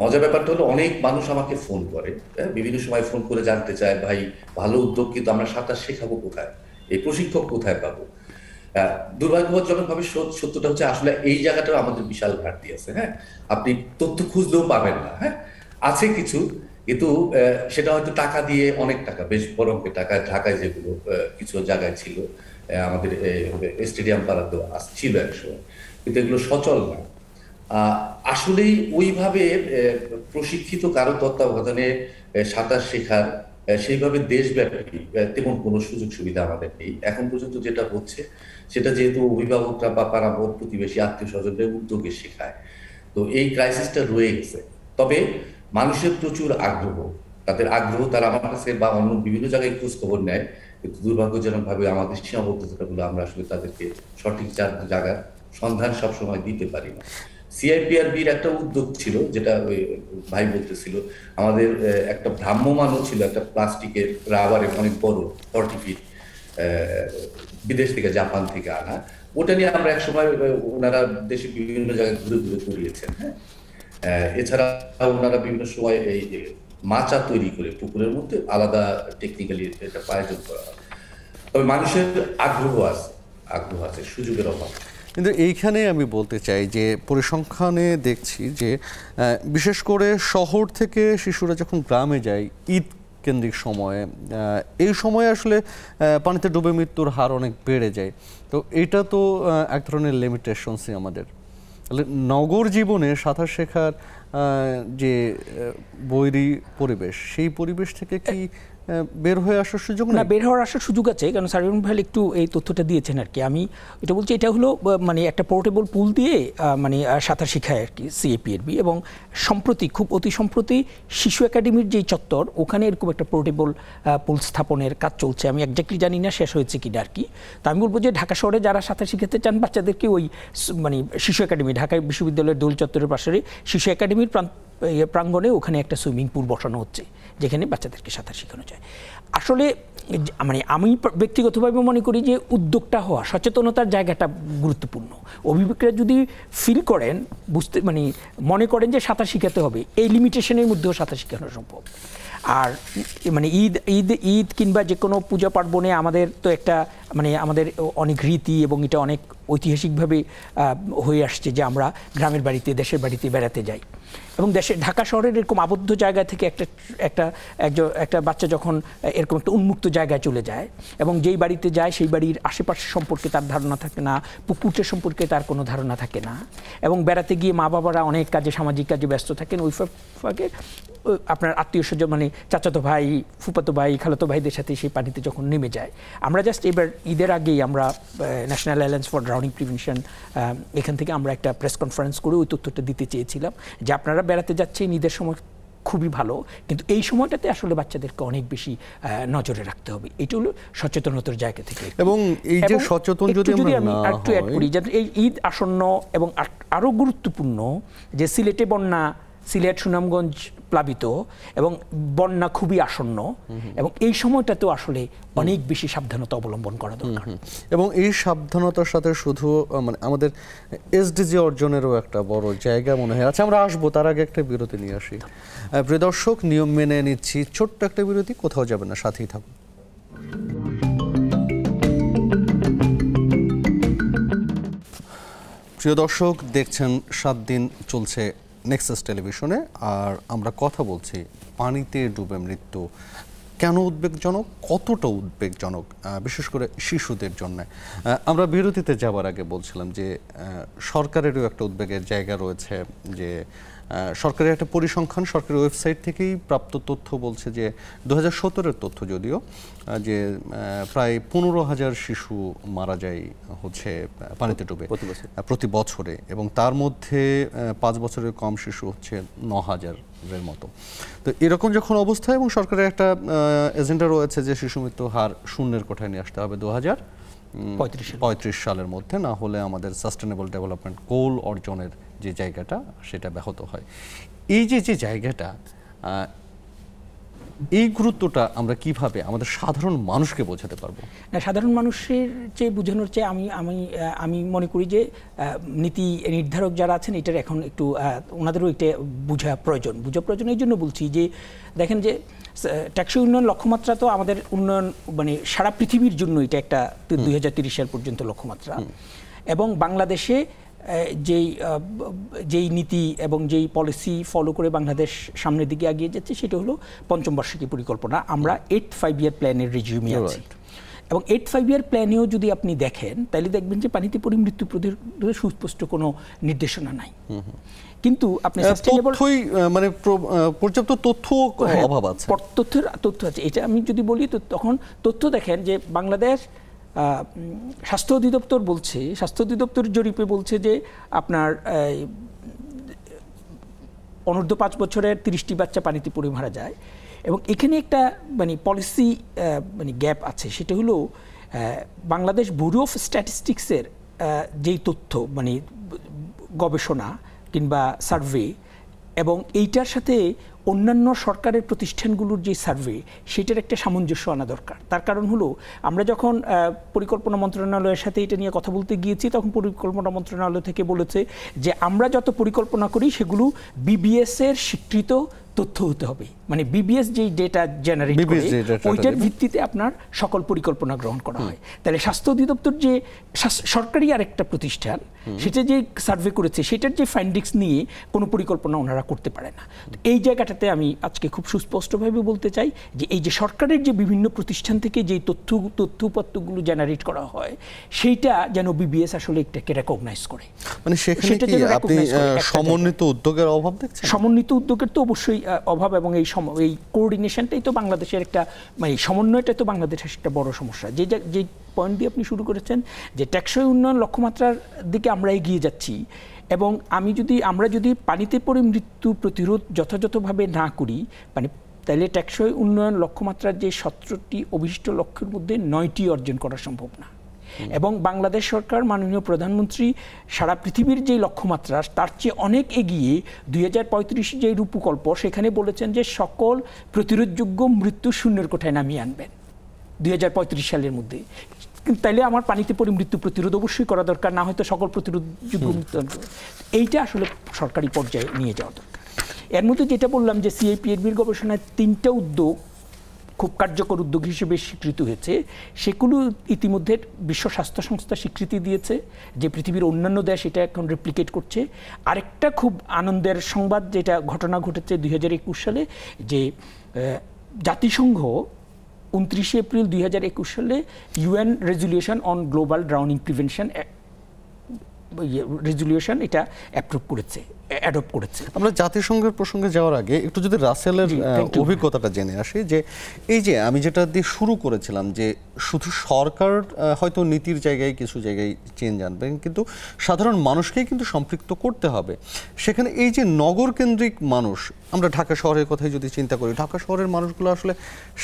মজার ব্যাপারটা হলো অনেক মানুষ আমাকে ফোন করে হ্যাঁ, বিভিন্ন সময় ফোন করে জানতে চায় ভাই ভালো উদ্যোগ কিন্তু আমরা সাঁতার শেখাবো কোথায়? এই প্রশিক্ষক কোথায় পাবো? দুর্ভাগ্যজনকভাবে সত্যটা হচ্ছে আসলে এই জায়গাটাও আমাদের বিশাল ঘাটতি আছে হ্যাঁ? আপনি তথ্য খুঁজলেও পাবেন না হ্যাঁ? আছে কিছু, কিন্তু সেটা হয়তো টাকা দিয়ে অনেক টাকা, বেশ বড় টাকা, ঢাকায় যেগুলো কিছু জায়গায় ছিল আমাদের স্টেডিয়াম পাড়াতেও ছিল এক সময়, কিন্তু এগুলো সচল না। আসলেই ওইভাবে প্রশিক্ষিত কারও তত্ত্বাবধানে সাঁতার শেখার সেইভাবে দেশব্যাপী তেমন কোনো সুযোগ সুবিধা আমাদের নেই। এখন পর্যন্ত যেটা হচ্ছে, সেটা যেহেতু অভিভাবকরা বা পাড়াপর প্রতিবেশী আত্মীয় স্বজনদের উদ্যোগে শেখায়। তো এই ক্রাইসিসটা রয়ে গেছে। তবে মানুষের প্রচুর আগ্রহ। তাদের আগ্রহ তারা আমার কাছে বা অন্য বিভিন্ন জায়গায় খোঁজ খবর নেয়। কিন্তু দুর্ভাগ্যজনকভাবে আমাদের সীমাবদ্ধতাগুলো আমরা আসলে তাদেরকে সঠিক জায়গার সন্ধান সবসময় দিতে পারি না। সিআইপিআরবির একটা উদ্যোগ ছিল, যেটা ওই ভাই বলতেছিল, আমাদের একটা ভ্রাম্যমানও ছিল, একটা প্লাস্টিকের রাবারের অনেক বড় ফর্টি ফিট বিদেশ থেকে, জাপান থেকে আনা। ওটা নিয়ে আমরা একসময় ওনারা দেশে বিভিন্ন জায়গায় ঘুরে ঘুরে করিয়েছেন হ্যাঁ? এছাড়া ওনারা বিভিন্ন সময় এই যে মাচা তৈরি করে পুকুরের মধ্যে আলাদা টেকনিক্যালি এটা আয়োজন করা তবে মানুষের আগ্রহ আছে আগ্রহ আছে, সুযোগের অভাব। কিন্তু এইখানে আমি বলতে চাই যে পরিসংখ্যানে দেখছি যে বিশেষ করে শহর থেকে শিশুরা যখন গ্রামে যায় ঈদ কেন্দ্রিক সময়ে এই সময়ে আসলে পানিতে ডুবে মৃত্যুর হার অনেক বেড়ে যায়। তো এটা তো এক ধরনের লিমিটেশনসই আমাদের। তাহলে নগর জীবনে সাঁতার শেখার যে বৈরী পরিবেশ, সেই পরিবেশ থেকে কি বের হয়ে আসার সুযোগ না বের হওয়ার আসার সুযোগ আছে কারণ সারিউন ভাই একটু এই তথ্যটা দিয়েছেন আর কি। আমি এটা বলছি এটা হলো মানে একটা পোর্টেবল পুল দিয়ে মানে সাঁতার শিখায় আর কি সিএপিএরবি এবং সম্প্রতি খুব অতি সম্প্রতি শিশু একাডেমির যেই চত্বর ওখানে এরকম একটা পোর্টেবল পুল স্থাপনের কাজ চলছে। আমি একজাক্টলি জানি না শেষ হয়েছে কিনা আর কি। তা আমি বলব যে ঢাকা শহরে যারা সাঁতার শিখাতে চান বাচ্চাদেরকে ওই মানে শিশু একাডেমি ঢাকা বিশ্ববিদ্যালয়ের দোল চত্বরের পাশে শিশু একাডেমির প্রাঙ্গণে ওখানে একটা সুইমিং পুল বসানো হচ্ছে। যেখানে বাচ্চাদেরকে সাঁতার শেখানো যায়। আসলে মানে আমি ব্যক্তিগতভাবে মনে করি যে উদ্যোগটা হওয়া, সচেতনতার জায়গাটা গুরুত্বপূর্ণ। অভিভাবকরা যদি ফিল করেন, বুঝতে মানে মনে করেন যে সাঁতার শিখাতে হবে, এই লিমিটেশনের মধ্যেও সাঁতার শেখানো সম্ভব। আর মানে ঈদ ঈদ ঈদ কিংবা যে কোনো পূজা পার্বণে আমাদের তো একটা মানে আমাদের অনেক রীতি এবং এটা অনেক ঐতিহাসিকভাবে হয়ে আসছে যে আমরা গ্রামের বাড়িতে, দেশের বাড়িতে বেড়াতে যাই। এবং দেশে, ঢাকা শহরের এরকম আবদ্ধ জায়গা থেকে একটা একটা একজন একটা বাচ্চা যখন এরকম একটা উন্মুক্ত জায়গায় চলে যায় এবং যেই বাড়িতে যায় সেই বাড়ির আশেপাশে সম্পর্কে তার ধারণা থাকে না পুকুরটা সম্পর্কে তার কোনো ধারণা থাকে না এবং বেড়াতে গিয়ে মা বাবারা অনেক কাজে, সামাজিক কাজে ব্যস্ত থাকেন। ওই ফাঁকে আপনার আত্মীয় স্বজন মানে চাচাতো ভাই ফুপাতো ভাই, খালাতো ভাইদের সাথে সেই পানিতে যখন নেমে যায়, আমরা জাস্ট এবার ঈদের আগেই আমরা national alliance for drowning prevention এখান থেকে আমরা একটা প্রেস কনফারেন্স করে ওই তথ্যটা দিতে চেয়েছিলাম। যে আপনারা বেড়াতে যাচ্ছেন ঈদের সময় খুবই ভালো। কিন্তু এই সময়টাতে আসলে বাচ্চাদেরকে অনেক বেশি নজরে রাখতে হবে। এটা হলো সচেতনতার জায়গা থেকে এবং এই যে সচেতন যদি আমরা আমি একটু অ্যাড করি যাতে এই ঈদ আসন্ন এবং আরও আরও গুরুত্বপূর্ণ যে সিলেটে বন্যা সিলেট সুনামগঞ্জ প্লাবিত এবং বন্যা খুবই আসন্ন এবং এই সময়টাতেও আসলে অনেক বেশি সাবধানতা অবলম্বন করা দরকার। এবং এই সাবধানতার সাথে শুধু মানে আমাদের এসডিজি অর্জনেরও একটা বড় জায়গা মনে হয়। আচ্ছা আমরা আসব তার আগে একটা বিরতি নিয়ে আসি। প্রিয় দর্শক নিয়ম মেনে নিচ্ছি ছোট্ট একটা বিরতি কোথাও যাবে না সাথেই থাকুন। প্রিয় দর্শক দেখছেন সাত দিন চলছে নেক্সাস টেলিভিশনে আর আমরা কথা বলছি পানিতে ডুবে মৃত্যু। কেন উদ্বেগজনক? কতটা উদ্বেগজনক? বিশেষ করে শিশুদের জন্য। আমরা বিরতিতে যাবার আগে বলছিলাম যে সরকারেরও একটা উদ্বেগের জায়গা রয়েছে যে সরকারের একটা পরিসংখ্যান সরকারি ওয়েবসাইট থেকেই প্রাপ্ত তথ্য বলছে যে দু হাজার তথ্য যদিও যে প্রায় পনেরো হাজার শিশু মারা যায় হচ্ছে পানিতে ডুবে প্রতি বছরে। এবং তার মধ্যে পাঁচ বছরের কম শিশু হচ্ছে ন হাজারের মতো। তো এরকম যখন অবস্থা এবং সরকারের একটা এজেন্ডা রয়েছে যে শিশু মৃত্যু হার শূন্যের কোঠায় নিয়ে আসতে হবে দু হাজার পঁয়ত্রিশ সালের। মধ্যে না হলে আমাদের সাস্টেনেবল ডেভেলপমেন্ট গোল অর্জনের যে জায়গাটা সেটা ব্যাহত হয়। এই যে যে জায়গাটা এই গুরুত্বটা আমরা কীভাবে আমাদের সাধারণ মানুষকে বোঝাতে পারব? না সাধারণ মানুষের চেয়ে বোঝানোর চেয়ে আমি আমি আমি মনে করি যে নীতি নির্ধারক যারা আছেন এটার এখন একটু ওনাদেরও এটা বোঝা প্রয়োজন। বোঝা প্রয়োজন এই জন্য বলছি যে দেখেন যে ট্যাক্সি উন্নয়ন লক্ষ্যমাত্রা তো আমাদের উন্নয়ন মানে সারা পৃথিবীর জন্য এটা একটা দুই হাজার তিরিশ সাল পর্যন্ত লক্ষ্যমাত্রা। এবং বাংলাদেশে যেই যেই নীতি এবং যেই পলিসি ফলো করে বাংলাদেশ সামনের দিকে এগিয়ে যাচ্ছে সেটা হলো পঞ্চম বার্ষিকী পরিকল্পনা। আমরা এইট ফাইভ ইয়ার প্ল্যানের রিজিউমে আছি। এবং এইট ফাইভ ইয়ার প্ল্যানেও যদি আপনি দেখেন তাহলে দেখবেন যে পানিতে পড়ে মৃত্যু প্রতিরোধে সুস্পষ্ট কোনো নির্দেশনা নাই। কিন্তু আপনি তথ্যই মানে পর্যাপ্ত তথ্য হ্যাঁ, অভাব আছে। তথ্যের তথ্য আছে। এটা আমি যদি বলি তো তখন তথ্য দেখেন যে বাংলাদেশ স্বাস্থ্য অধিদপ্তর বলছে, স্বাস্থ্য অধিদপ্তর জরিপে বলছে যে আপনার অনূর্ধ্ব পাঁচ বছরের তিরিশটি বাচ্চা পানিতে পড়ে মারা যায়। এবং এখানে একটা মানে পলিসি মানে গ্যাপ আছে। সেটা হলো বাংলাদেশ ব্যুরো অফ স্ট্যাটিস্টিক্সের যেই তথ্য মানে গবেষণা কিংবা সার্ভে এবং এইটার সাথে অন্যান্য সরকারের প্রতিষ্ঠানগুলোর যে সার্ভে, সেটার একটা সামঞ্জস্য আনা দরকার। তার কারণ হলো, আমরা যখন পরিকল্পনা মন্ত্রণালয়ের সাথে এটা নিয়ে কথা বলতে গিয়েছি, তখন পরিকল্পনা মন্ত্রণালয় থেকে বলেছে যে, আমরা যত পরিকল্পনা করি, সেগুলো বিবিএস এর স্বীকৃত তথ্য হতে হবে। মানে বিবিএস যেই ডেটা জেনারেট করে ওইটার ভিত্তিতে আপনার সকল পরিকল্পনা গ্রহণ করা হয়। তাহলে স্বাস্থ্য অধিদপ্তর যে সরকারি আরেকটা প্রতিষ্ঠান সেটা যে সার্ভে করেছে সেটার যে ফাইন্ডিংস নিয়ে কোনো পরিকল্পনা ওনারা করতে পারে না। এই জায়গাটাতে আমি আজকে খুব সুস্পষ্টভাবে বলতে চাই যে এই যে সরকারের যে বিভিন্ন প্রতিষ্ঠান থেকে যে তথ্য তথ্যপত্রগুলো জেনারেট করা হয় সেইটা যেন বিবিএস আসলে এটাকে রেকগনাইজ করে। মানে সেখানে আপনি সমন্বিত উদ্যোগের অভাব দেখছেন? সমন্বিত উদ্যোগের তো অবশ্যই অভাব এবং এই সম- এই কোঅর্ডিনেশনটাই তো বাংলাদেশের একটা মানে সমন্বয়টাই তো বাংলাদেশের একটা বড় সমস্যা। যে যে পয়েন্ট দিয়ে আপনি শুরু করেছেন, যে টেকসই উন্নয়ন লক্ষ্যমাত্রার দিকে আমরা এগিয়ে যাচ্ছি এবং আমি যদি, আমরা যদি পানিতে পড়ে মৃত্যু প্রতিরোধ যথাযথভাবে না করি মানে তাহলে টেকসই উন্নয়ন লক্ষ্যমাত্রার যে সতেরোটি অভিষ্ট লক্ষ্যের মধ্যে নয়টি অর্জন করা সম্ভব না। এবং বাংলাদেশ সরকার মাননীয় প্রধানমন্ত্রী সারা পৃথিবীর যে লক্ষ্যমাত্রা তার চেয়ে অনেক এগিয়ে দুই হাজার পঁয়ত্রিশ যে রূপকল্প সেখানে বলেছেন যে সকল প্রতিরোধযোগ্য মৃত্যু শূন্যের কোঠায় নামিয়ে আনবেন দুই হাজার পঁয়ত্রিশ সালের মধ্যে। কিন্তু তাইলে আমার পানিতে পড়ে মৃত্যু প্রতিরোধ অবশ্যই করা দরকার না হয়তো সকল প্রতিরোধযোগ্য মৃত্যু এইটা আসলে সরকারি পর্যায়ে নিয়ে যাওয়া দরকার। এর মধ্যে যেটা বললাম যে সিআইপিএরবির গবেষণায় তিনটা উদ্যোগ খুব কার্যকর উদ্যোগ হিসেবে স্বীকৃত হয়েছে। সেগুলো ইতিমধ্যে বিশ্ব স্বাস্থ্য সংস্থা স্বীকৃতি দিয়েছে, যে পৃথিবীর অন্যান্য দেশ এটা এখন রেপ্লিকেট করছে। আরেকটা খুব আনন্দের সংবাদ যেটা ঘটনা ঘটেছে দুই হাজার একুশ সালে, যে জাতিসংঘ উনত্রিশে এপ্রিল দুই হাজার একুশ সালে UN resolution on global drowning prevention resolution এটা অ্যাপ্রুভ করেছে। অ্যাডপ্ট করেছে। আমরা জাতিসংঘের প্রসঙ্গে যাওয়ার আগে একটু যদি রাসেলের. অভিজ্ঞতাটা জেনে আসি যে এই যে আমি যেটা দিয়ে শুরু করেছিলাম যে শুধু সরকার হয়তো নীতির জায়গায় কিছু জায়গায় চেঞ্জ আনবেন কিন্তু সাধারণ মানুষকেই কিন্তু সম্পৃক্ত করতে হবে। সেখানে এই যে নগর কেন্দ্রিক মানুষ আমরা ঢাকা শহরের কথাই যদি চিন্তা করি ঢাকা শহরের মানুষগুলো আসলে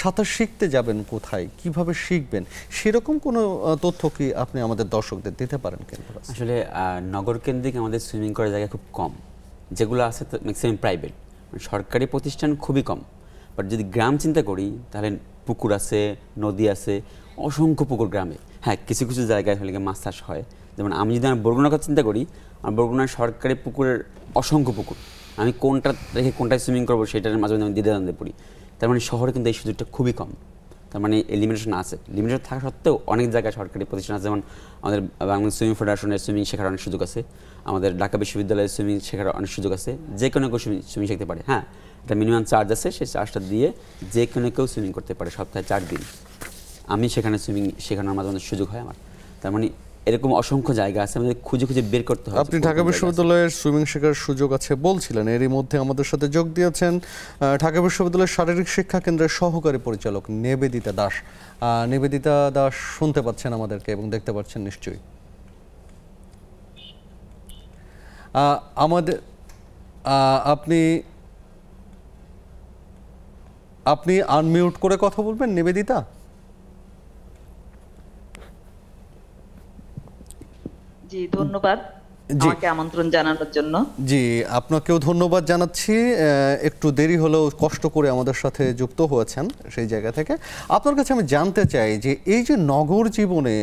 সাঁতার শিখতে যাবেন কোথায় কীভাবে শিখবেন সেরকম কোনো তথ্য কি আপনি আমাদের দর্শকদের দিতে পারেন কিন্তু আসলে নগর কেন্দ্রিক আমাদের সুইমিং করার জায়গা খুব কম। যেগুলো আছে ম্যাক্সিমাম প্রাইভেট সরকারি প্রতিষ্ঠান খুবই কম। বাট যদি গ্রাম চিন্তা করি, তাহলে পুকুর আছে, নদী আছে, অসংখ্য পুকুর গ্রামে। হ্যাঁ কিছু কিছু জায়গায় হলে মাছ চাষ হয়। যেমন আমি যদি আমার বরগুনার কথা চিন্তা করি, আমার বরগুনার সরকারি পুকুরের অসংখ্য পুকুর। আমি কোনটা রেখে কোনটায় সুইমিং করব, সেটার মাঝে মাঝে আমি দ্বিধাদ্বন্দ্বে পড়ি। তার মানে শহরে কিন্তু এই সুযোগটা খুবই কম। তার মানে লিমিটেশন আছে। লিমিটেশন থাকা সত্ত্বেও অনেক জায়গায় সরকারি প্রতিষ্ঠান আছে, যেমন আমাদের বাংলাদেশ সুইমিং ফেডারেশনের সুইমিং শেখার অনেক সুযোগ আছে, আমাদের ঢাকা বিশ্ববিদ্যালয়ের সুইমিং শেখার অনেক সুযোগ আছে, যে কোনো কেউ সুইমিং সুইমিং শিখতে পারে। হ্যাঁ একটা মিনিমাম চার্জ আছে, সেই চার্জটা দিয়ে যে কোনো কেউ সুইমিং করতে পারে সপ্তাহে চার দিন। আমি সেখানে সুইমিং শেখানোর মাধ্যমে সুযোগ হয় আমার। তার মানে এরকম অসংখ্য জায়গা আছে আমাদের খুঁজে খুঁজে বের করতে হবে আপনি ঢাকা। বিশ্ববিদ্যালয়ের সুইমিং শেখার সুযোগ আছে বলছিলেন এরই মধ্যে আমাদের সাথে যোগ দিয়েছেন ঢাকা বিশ্ববিদ্যালয়ের শারীরিক শিক্ষা কেন্দ্রের সহকারী পরিচালক নিবেদিতা দাস। নিবেদিতা দাস শুনতে পাচ্ছেন আমাদেরকে এবং দেখতে পাচ্ছেন নিশ্চয়ই। আমাদের আপনি আপনি আনমিউট করে কথা বলবেন নিবেদিতা? জি ধন্যবাদ জি। আমাকে আমন্ত্রণ জানানোর জন্য। জি আপনাকেও ধন্যবাদ জানাচ্ছি। একটু দেরি হলেও কষ্ট করে আমাদের সাথে যুক্ত হয়েছেন সেই জায়গা থেকে। আপনার কাছে আমি জানতে চাই যে এই যে নগর জীবনে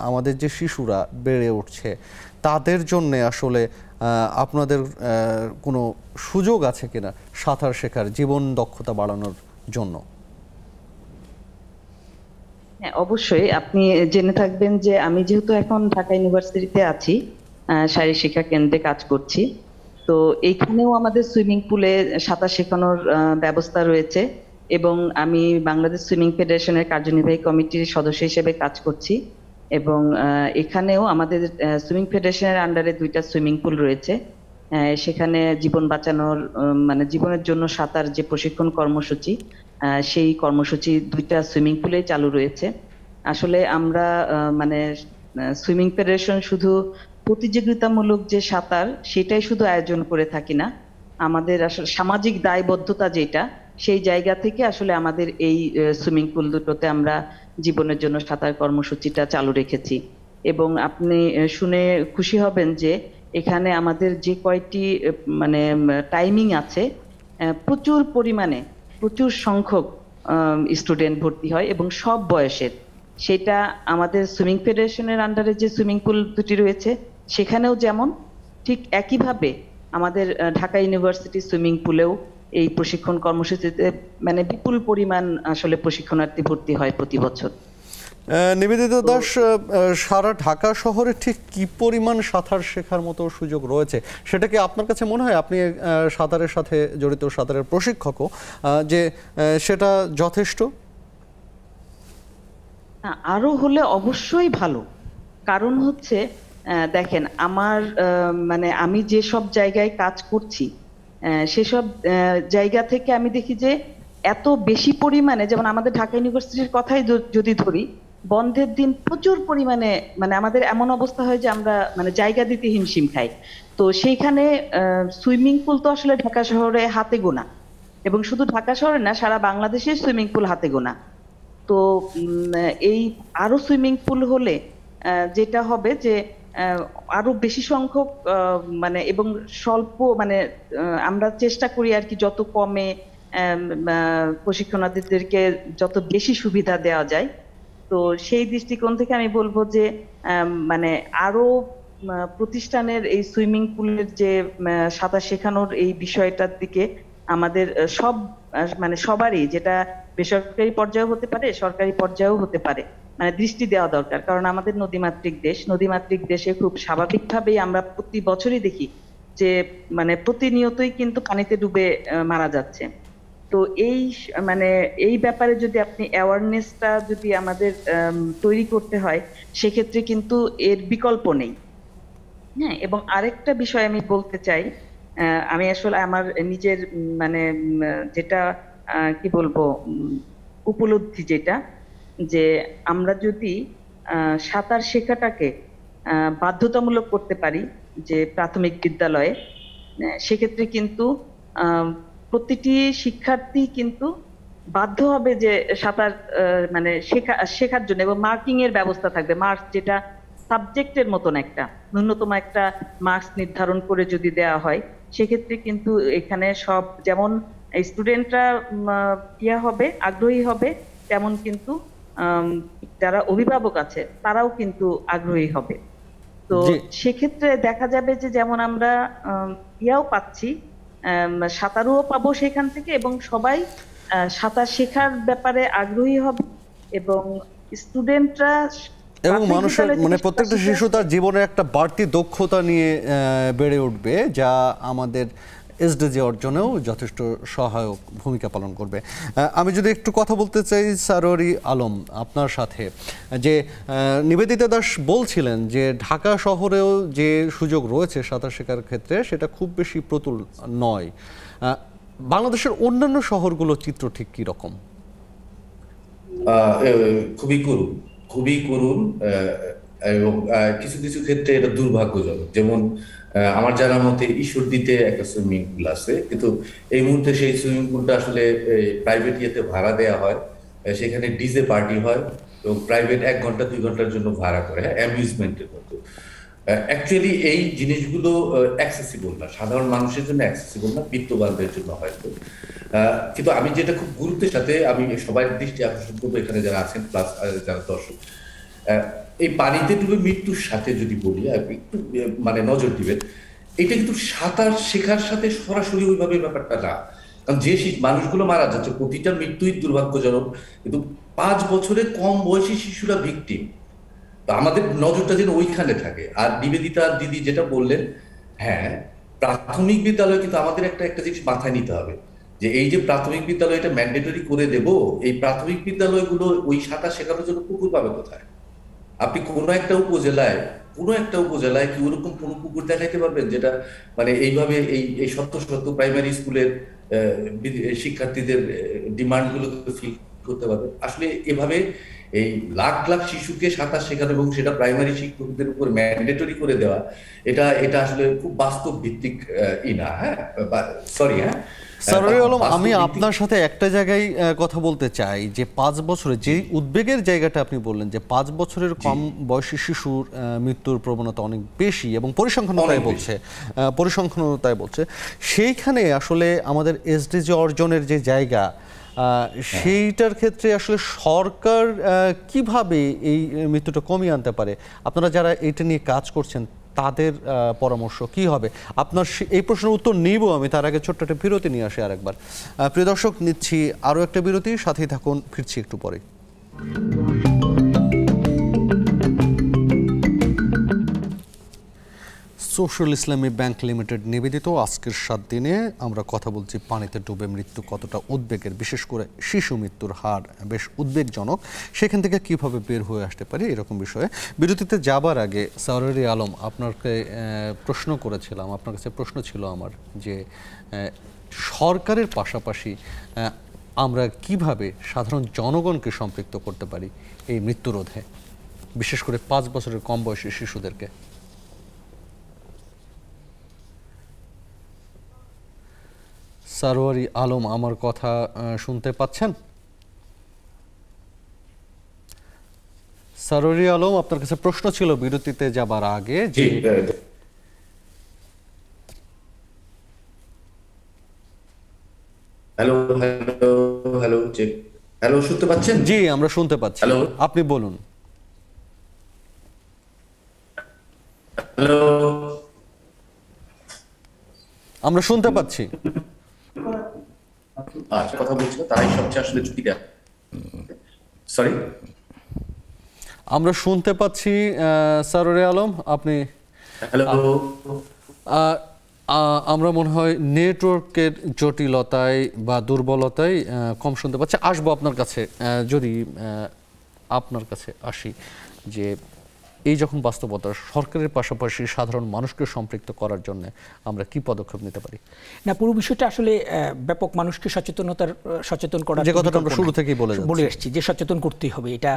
আমাদের যে শিশুরা বেড়ে উঠছে তাদের জন্য আসলে আহ, আপনাদের কোনো সুযোগ আছে কিনা সাঁতার শেখার জীবন দক্ষতা বাড়ানোর জন্য? হ্যাঁ অবশ্যই। আপনি জেনে থাকবেন যে আমি যেহেতু এখন ঢাকা ইউনিভার্সিটিতে আছি শারীরিক শিক্ষা কেন্দ্রে কাজ করছি। তো এইখানেও আমাদের সুইমিং পুলে সাঁতার শেখানোর ব্যবস্থা রয়েছে এবং আমি বাংলাদেশ সুইমিং ফেডারেশনের কার্যনির্বাহী কমিটির সদস্য হিসেবে কাজ করছি এবং এখানেও আমাদের সুইমিং ফেডারেশনের আন্ডারে দুইটা সুইমিং পুল রয়েছে। সেখানে জীবন বাঁচানোর মানে জীবনের জন্য সাঁতার যে প্রশিক্ষণ কর্মসূচি সেই কর্মসূচি দুইটা সুইমিং পুলে চালু রয়েছে। আসলে আমরা মানে সুইমিং ফেডারেশন শুধু প্রতিযোগিতামূলক যে সাঁতার, সেটাই শুধু আয়োজন করে থাকি না। আমাদের আসলে সামাজিক দায়বদ্ধতা যেটা, সেই জায়গা থেকে আসলে আমাদের এই সুইমিং পুল দুটোতে আমরা জীবনের জন্য সাঁতার কর্মসূচিটা চালু রেখেছি। এবং আপনি শুনে খুশি হবেন যে এখানে আমাদের যে কয়টি মানে টাইমিং আছে প্রচুর পরিমাণে প্রচুর সংখ্যক স্টুডেন্ট ভর্তি হয় এবং সব বয়সের। সেটা আমাদের সুইমিং ফেডারেশনের আন্ডারে যে সুইমিং পুল দুটি রয়েছে, সেখানেও যেমন ঠিক একইভাবে আমাদের ঢাকা ইউনিভার্সিটি সুইমিং পুলেও এই প্রশিক্ষণ কর্মসূচিতে মানে বিপুল পরিমাণ আসলে প্রশিক্ষণার্থী ভর্তি হয় প্রতি বছর। নিবেদিতা দাস সারা ঢাকা শহরে ঠিক কি পরিমাণ সাঁতার শেখার মতো সুযোগ রয়েছে? সেটা কি আপনার কাছে মনে হয়? আপনি সাঁতারের সাথে জড়িত সাঁতারের প্রশিক্ষকও যে সেটা যথেষ্ট? না, আরও হলে অবশ্যই ভালো। কারণ হচ্ছে দেখেন আমার মানে আমি যে সব জায়গায় কাজ করছি সেসব জায়গা থেকে আমি দেখি যে এত বেশি পরিমাণে যেমন আমাদের ঢাকা ইউনিভার্সিটির কথাই যদি ধরি বন্ধের দিন প্রচুর পরিমাণে মানে আমাদের এমন অবস্থা হয় যে আমরা মানে জায়গা দিতে হিমশিম খাই। তো সেইখানে সুইমিং পুল তো আসলে ঢাকা শহরে হাতে গোনা। এবং শুধু ঢাকা শহরে না, সারা বাংলাদেশের সুইমিং পুল হাতে গোনা। তো এই আরও সুইমিং পুল হলে যেটা হবে যে আরও বেশি সংখ্যক মানে এবং স্বল্প মানে আমরা চেষ্টা করি আর কি যত কমে প্রশিক্ষণার্থীদেরকে যত বেশি সুবিধা দেওয়া যায় তো সেই দৃষ্টিকোণ থেকে আমি বলব যে মানে আরও প্রতিষ্ঠানের এই সুইমিং পুলের যে সাঁতার শেখানোর এই বিষয়টার দিকে আমাদের সব মানে সবারই যেটা বেসরকারি পর্যায়েও হতে পারে, সরকারি পর্যায়েও হতে পারে মানে দৃষ্টি দেওয়া দরকার। কারণ আমাদের নদীমাতৃক দেশ, নদীমাতৃক দেশে খুব স্বাভাবিকভাবেই আমরা প্রতি বছরই দেখি যে মানে প্রতিনিয়তই কিন্তু পানিতে ডুবে মারা যাচ্ছে। তো এই মানে এই ব্যাপারে যদি আপনি অ্যাওয়ারনেসটা যদি আমাদের তৈরি করতে হয়, সেক্ষেত্রে কিন্তু এর বিকল্প নেই। হ্যাঁ এবং আরেকটা বিষয় আমি বলতে চাই আমি আসলে আমার নিজের মানে যেটা কি বলব উপলব্ধি যেটা, যে আমরা যদি সাঁতার শেখাটাকে বাধ্যতামূলক করতে পারি, যে প্রাথমিক বিদ্যালয়ে সেক্ষেত্রে কিন্তু প্রতিটি শিক্ষার্থী কিন্তু বাধ্য হবে যে সাঁতার মানে শেখা শেখার জন্য এবং মার্কিং এর ব্যবস্থা থাকবে। মার্কস যেটা সাবজেক্টের মতন একটা ন্যূনতম একটা মার্কস নির্ধারণ করে যদি দেওয়া হয় সেক্ষেত্রে কিন্তু এখানে সব যেমন স্টুডেন্টরা ইয়া হবে আগ্রহী হবে তেমন কিন্তু যারা অভিভাবক আছে তারাও কিন্তু আগ্রহী হবে। তো সেক্ষেত্রে দেখা যাবে যে যেমন আমরা আম, ইয়াও পাচ্ছি সাঁতারুও পাবো সেখান থেকে এবং সবাই আহ, সাঁতার শেখার ব্যাপারে আগ্রহী হবে এবং স্টুডেন্টরা এবং মানুষের মানে প্রত্যেকটা শিশু তার জীবনে একটা বাড়তি দক্ষতা নিয়ে আহ, বেড়ে উঠবে যা আমাদের এসডিজি অর্জনেও যথেষ্ট সহায়ক ভূমিকা পালন করবে। আমি যদি একটু কথা বলতে চাই সারোয়ারি আলম আপনার সাথে যে নিবেদিতা দাস বলছিলেন যে ঢাকা শহরেও যে সুযোগ রয়েছে সাঁতার শেখার ক্ষেত্রে সেটা খুব বেশি প্রতুল নয়। বাংলাদেশের অন্যান্য শহরগুলো চিত্র ঠিক কী রকম? খুবই করুণ খুবই আহ, এবং কিছু কিছু ক্ষেত্রে এটা দুর্ভাগ্যজনক। যেমন আমার জানার মতে ঈশ্বর দিতে একটা সুইমিং পুল আছে, কিন্তু এই মুহূর্তে সেই সুইমিং পুলটা আসলে প্রাইভেট ইয়েতে ভাড়া দেওয়া হয়। সেখানে ডিজে পার্টি হয় এবং প্রাইভেট এক ঘণ্টা, দুই ঘণ্টার জন্য ভাড়া করে হ্যাঁ অ্যামিউজমেন্টের মতো। অ্যাকচুয়ালি এই জিনিসগুলো অ্যাক্সেসিবল না। সাধারণ মানুষের জন্য অ্যাক্সেসিবল না বিত্তবানদের জন্য হয়তো। কিন্তু আমি যেটা খুব গুরুত্বের সাথে আমি সবার দৃষ্টি আকর্ষণ করব এখানে যারা আছেন প্লাস যারা দর্শক। এই পানিতে ডুবে মৃত্যুর সাথে যদি বলি একটু মানে নজর দিবেন, এটা কিন্তু সাঁতার শেখার সাথে সরাসরি ওইভাবে ব্যাপারটা না। কারণ যে মানুষগুলো মারা যাচ্ছে, প্রতিটা মৃত্যুই দুর্ভাগ্যজনক। কিন্তু পাঁচ বছরের কম বয়সী শিশুরা ভিকটিম আমাদের নজরটা যেন ওইখানে থাকে। আর নিবেদিতা দিদি যেটা বললেন হ্যাঁ প্রাথমিক বিদ্যালয় কিন্তু আমাদের একটা একটা জিনিস মাথায় নিতে হবে। যে এই যে প্রাথমিক বিদ্যালয় এটা ম্যান্ডেটরি করে দেব, এই প্রাথমিক বিদ্যালয়গুলো ওই সাঁতার শেখানোর জন্য পুকুর পাবে কোথায়? আপনি কোনো একটা উপজেলায়, কোনো একটা উপজেলায় কি ওরকম কোনো পুকুর দেখাইতে পারবেন? যেটা মানে এইভাবে এই এই সত্য সত্য প্রাইমারি স্কুলের শিক্ষার্থীদের ডিমান্ডগুলোকে ফিল করতে পারবে আসলে এভাবে এই লাখ লাখ শিশুকে সাঁতার শেখানো এবং সেটা প্রাইমারি শিক্ষকদের উপর ম্যান্ডেটরি করে দেওয়া, এটা এটা আসলে খুব বাস্তব ভিত্তিক ই না হ্যাঁ? সরি হ্যাঁ? সারোয়ারি আলম আমি আপনার সাথে একটা জায়গায় কথা বলতে চাই যে পাঁচ বছরে যে উদ্বেগের জায়গাটা আপনি বললেন যে পাঁচ বছরের কম বয়সী শিশুর মৃত্যুর প্রবণতা অনেক বেশি এবং পরিসংখ্যান তাই অনেক বেশি। বলছে পরিসংখ্যানতায় বলছে সেইখানে আসলে আমাদের এসডিজি অর্জনের যে জায়গা সেইটার ক্ষেত্রে আসলে সরকার কীভাবে এই মৃত্যুটা কমিয়ে আনতে পারে? আপনারা যারা এটা নিয়ে কাজ করছেন তাদের পরামর্শ কি হবে? আপনার এই প্রশ্নের উত্তর নিব আমি, তার আগে ছোট্ট একটা বিরতি নিয়ে আসি আরেকবার। প্রিয় দর্শক, নিচ্ছি আরও একটা বিরতি, সাথেই থাকুন, ফিরছি একটু পরে সোশ্যাল ইসলামী ব্যাংক লিমিটেড নিবেদিত। আজকের সাত দিনে আমরা কথা বলছি, পানিতে ডুবে মৃত্যু কতটা উদ্বেগের, বিশেষ করে শিশু মৃত্যুর হার বেশ উদ্বেগজনক। সেখান থেকে কীভাবে বের হয়ে আসতে পারি এরকম বিষয়ে বিরতিতে যাবার আগে সাউরি আলম, আপনাকে প্রশ্ন করেছিলাম, আপনার কাছে প্রশ্ন ছিল আমার যে সরকারের পাশাপাশি আমরা কীভাবে সাধারণ জনগণকে সম্পৃক্ত করতে পারি এই মৃত্যুরোধে, বিশেষ করে পাঁচ বছরের কম বয়সী শিশুদেরকে? সারোয়ারি আলম আমার কথা শুনতে পাচ্ছেন? সারোয়ারি আলম আপনার কাছে প্রশ্ন ছিল বিরতিতে যাবার আগে জি যে হ্যালো হ্যালো হ্যালো হ্যালো শুনতে পাচ্ছেন? জি আমরা শুনতে পাচ্ছি। হ্যালো। আপনি বলুন। হ্যালো। আমরা শুনতে পাচ্ছি। কথা বলছিল তারাই সবচেয়ে আসলে ঝুঁকিটা সরি আমরা শুনতে পাচ্ছি সারোরে আলম আপনি হ্যালো আমরা মনে হয় নেটওয়ার্কের জটিলতায় বা দুর্বলতায় কম শুনতে পাচ্ছি। আসব আপনার কাছে যদি আপনার কাছে আসি যে এই যখন বাস্তবতা সরকারের পাশাপাশি সাধারণ মানুষকে সম্পৃক্ত করার জন্য আমরা কি পদক্ষেপ নিতে পারি? না পুরো বিষয়টা আসলে ব্যাপক মানুষকে সচেতনতার সচেতন করার যে কথাটা আমরা শুরু থেকেই বলে বলে আসছি যে সচেতন করতেই হবে। এটা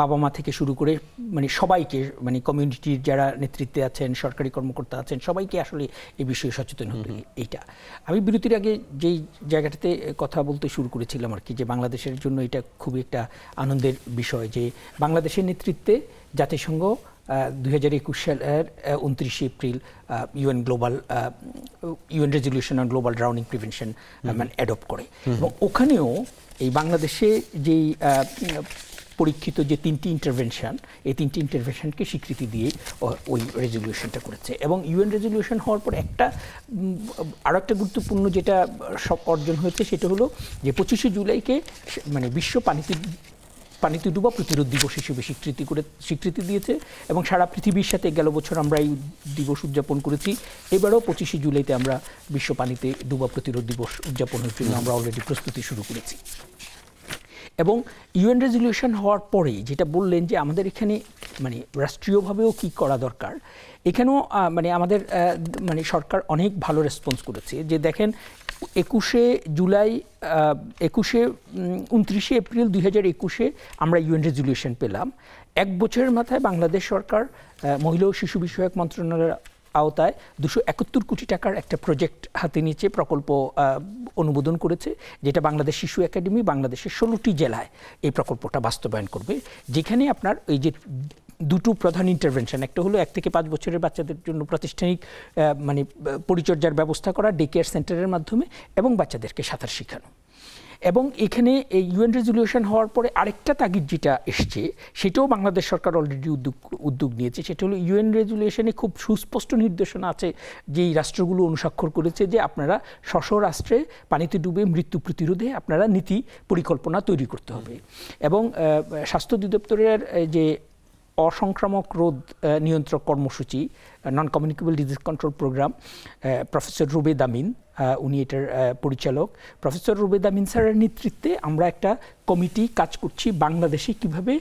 বাবা মা থেকে শুরু করে মানে সবাইকে মানে কমিউনিটির যারা নেতৃত্বে আছেন সরকারি কর্মকর্তা আছেন সবাইকে আসলে এই বিষয়ে সচেতন হতে হবে এইটা। আমি বিরতির আগে যেই জায়গাটাতে কথা বলতে শুরু করেছিলাম আর কি যে বাংলাদেশের জন্য এটা খুবই একটা আনন্দের বিষয় যে বাংলাদেশের নেতৃত্বে জাতিসংঘ দুই হাজার একুশ সালের উনত্রিশে April UN global UN resolution on global drowning prevention মানে অ্যাডপ্ট করে। এবং ওখানেও এই বাংলাদেশে যেই পরীক্ষিত যে তিনটি ইন্টারভেনশন এই তিনটি ইন্টারভেনশনকে স্বীকৃতি দিয়ে ওই রেজলিউশনটা করেছে। এবং ইউএন রেজলিউশন হওয়ার পর একটা উম, আরও একটা গুরুত্বপূর্ণ যেটা সব অর্জন হয়েছে সেটা হলো যে পঁচিশে জুলাইকে মানে বিশ্ব পানিতে পানিতে ডুবা প্রতিরোধ দিবস হিসেবে স্বীকৃতি করে স্বীকৃতি দিয়েছে এবং সারা পৃথিবীর সাথে গেল বছর আমরা এই দিবস উদযাপন করেছি। এবারও পঁচিশে জুলাইতে আমরা বিশ্ব পানিতে ডুবা প্রতিরোধ দিবস উদযাপনের জন্য আমরা অলরেডি প্রস্তুতি শুরু করেছি। এবং ইউএন রেজলিউশন হওয়ার পরে যেটা বললেন যে আমাদের এখানে মানে রাষ্ট্রীয়ভাবেও কি করা দরকার, এখানেও মানে আমাদের মানে সরকার অনেক ভালো রেসপন্স করেছে। যে দেখেন একুশে জুলাই একুশে উনত্রিশে এপ্রিল দুই হাজার একুশে আমরা ইউএন রেজলিউশন পেলাম। এক বছরের মাথায় বাংলাদেশ সরকার মহিলা ও শিশু বিষয়ক মন্ত্রণালয়ের আওতায় দুশো একাত্তর কোটি টাকার একটা প্রজেক্ট হাতে নিয়েছে, প্রকল্প অনুমোদন করেছে, যেটা বাংলাদেশ শিশু একাডেমি বাংলাদেশের ষোলোটি জেলায় এই প্রকল্পটা বাস্তবায়ন করবে। যেখানে আপনার এই যে দুটো প্রধান ইন্টারভেনশন একটা হলো এক থেকে পাঁচ বছরের বাচ্চাদের জন্য প্রাতিষ্ঠানিক মানে পরিচর্যার ব্যবস্থা করা ডে কেয়ার সেন্টারের মাধ্যমে, এবং বাচ্চাদেরকে সাঁতার শেখানো। এবং এখানে এই ইউএন রেজলিউশন হওয়ার পরে আরেকটা তাগিদ যেটা এসছে, সেটাও বাংলাদেশ সরকার অলরেডি উদ্যোগ উদ্যোগ নিয়েছে, সেটা হলো ইউএন রেজলিউশনে খুব সুস্পষ্ট নির্দেশনা আছে যে এই রাষ্ট্রগুলো অনুস্বাক্ষর করেছে যে আপনারা স্ব রাষ্ট্রে পানিতে ডুবে মৃত্যু প্রতিরোধে আপনারা নীতি পরিকল্পনা তৈরি করতে হবে। এবং স্বাস্থ্য অধিদপ্তরের যে অসংক্রামক রোধ নিয়ন্ত্রক কর্মসূচি non communicable disease control programme professor Rubed Amin উনি এটার পরিচালক। প্রফেসর রুবেদ আমিন স্যারের নেতৃত্বে আমরা একটা কমিটি কাজ করছি বাংলাদেশে কীভাবে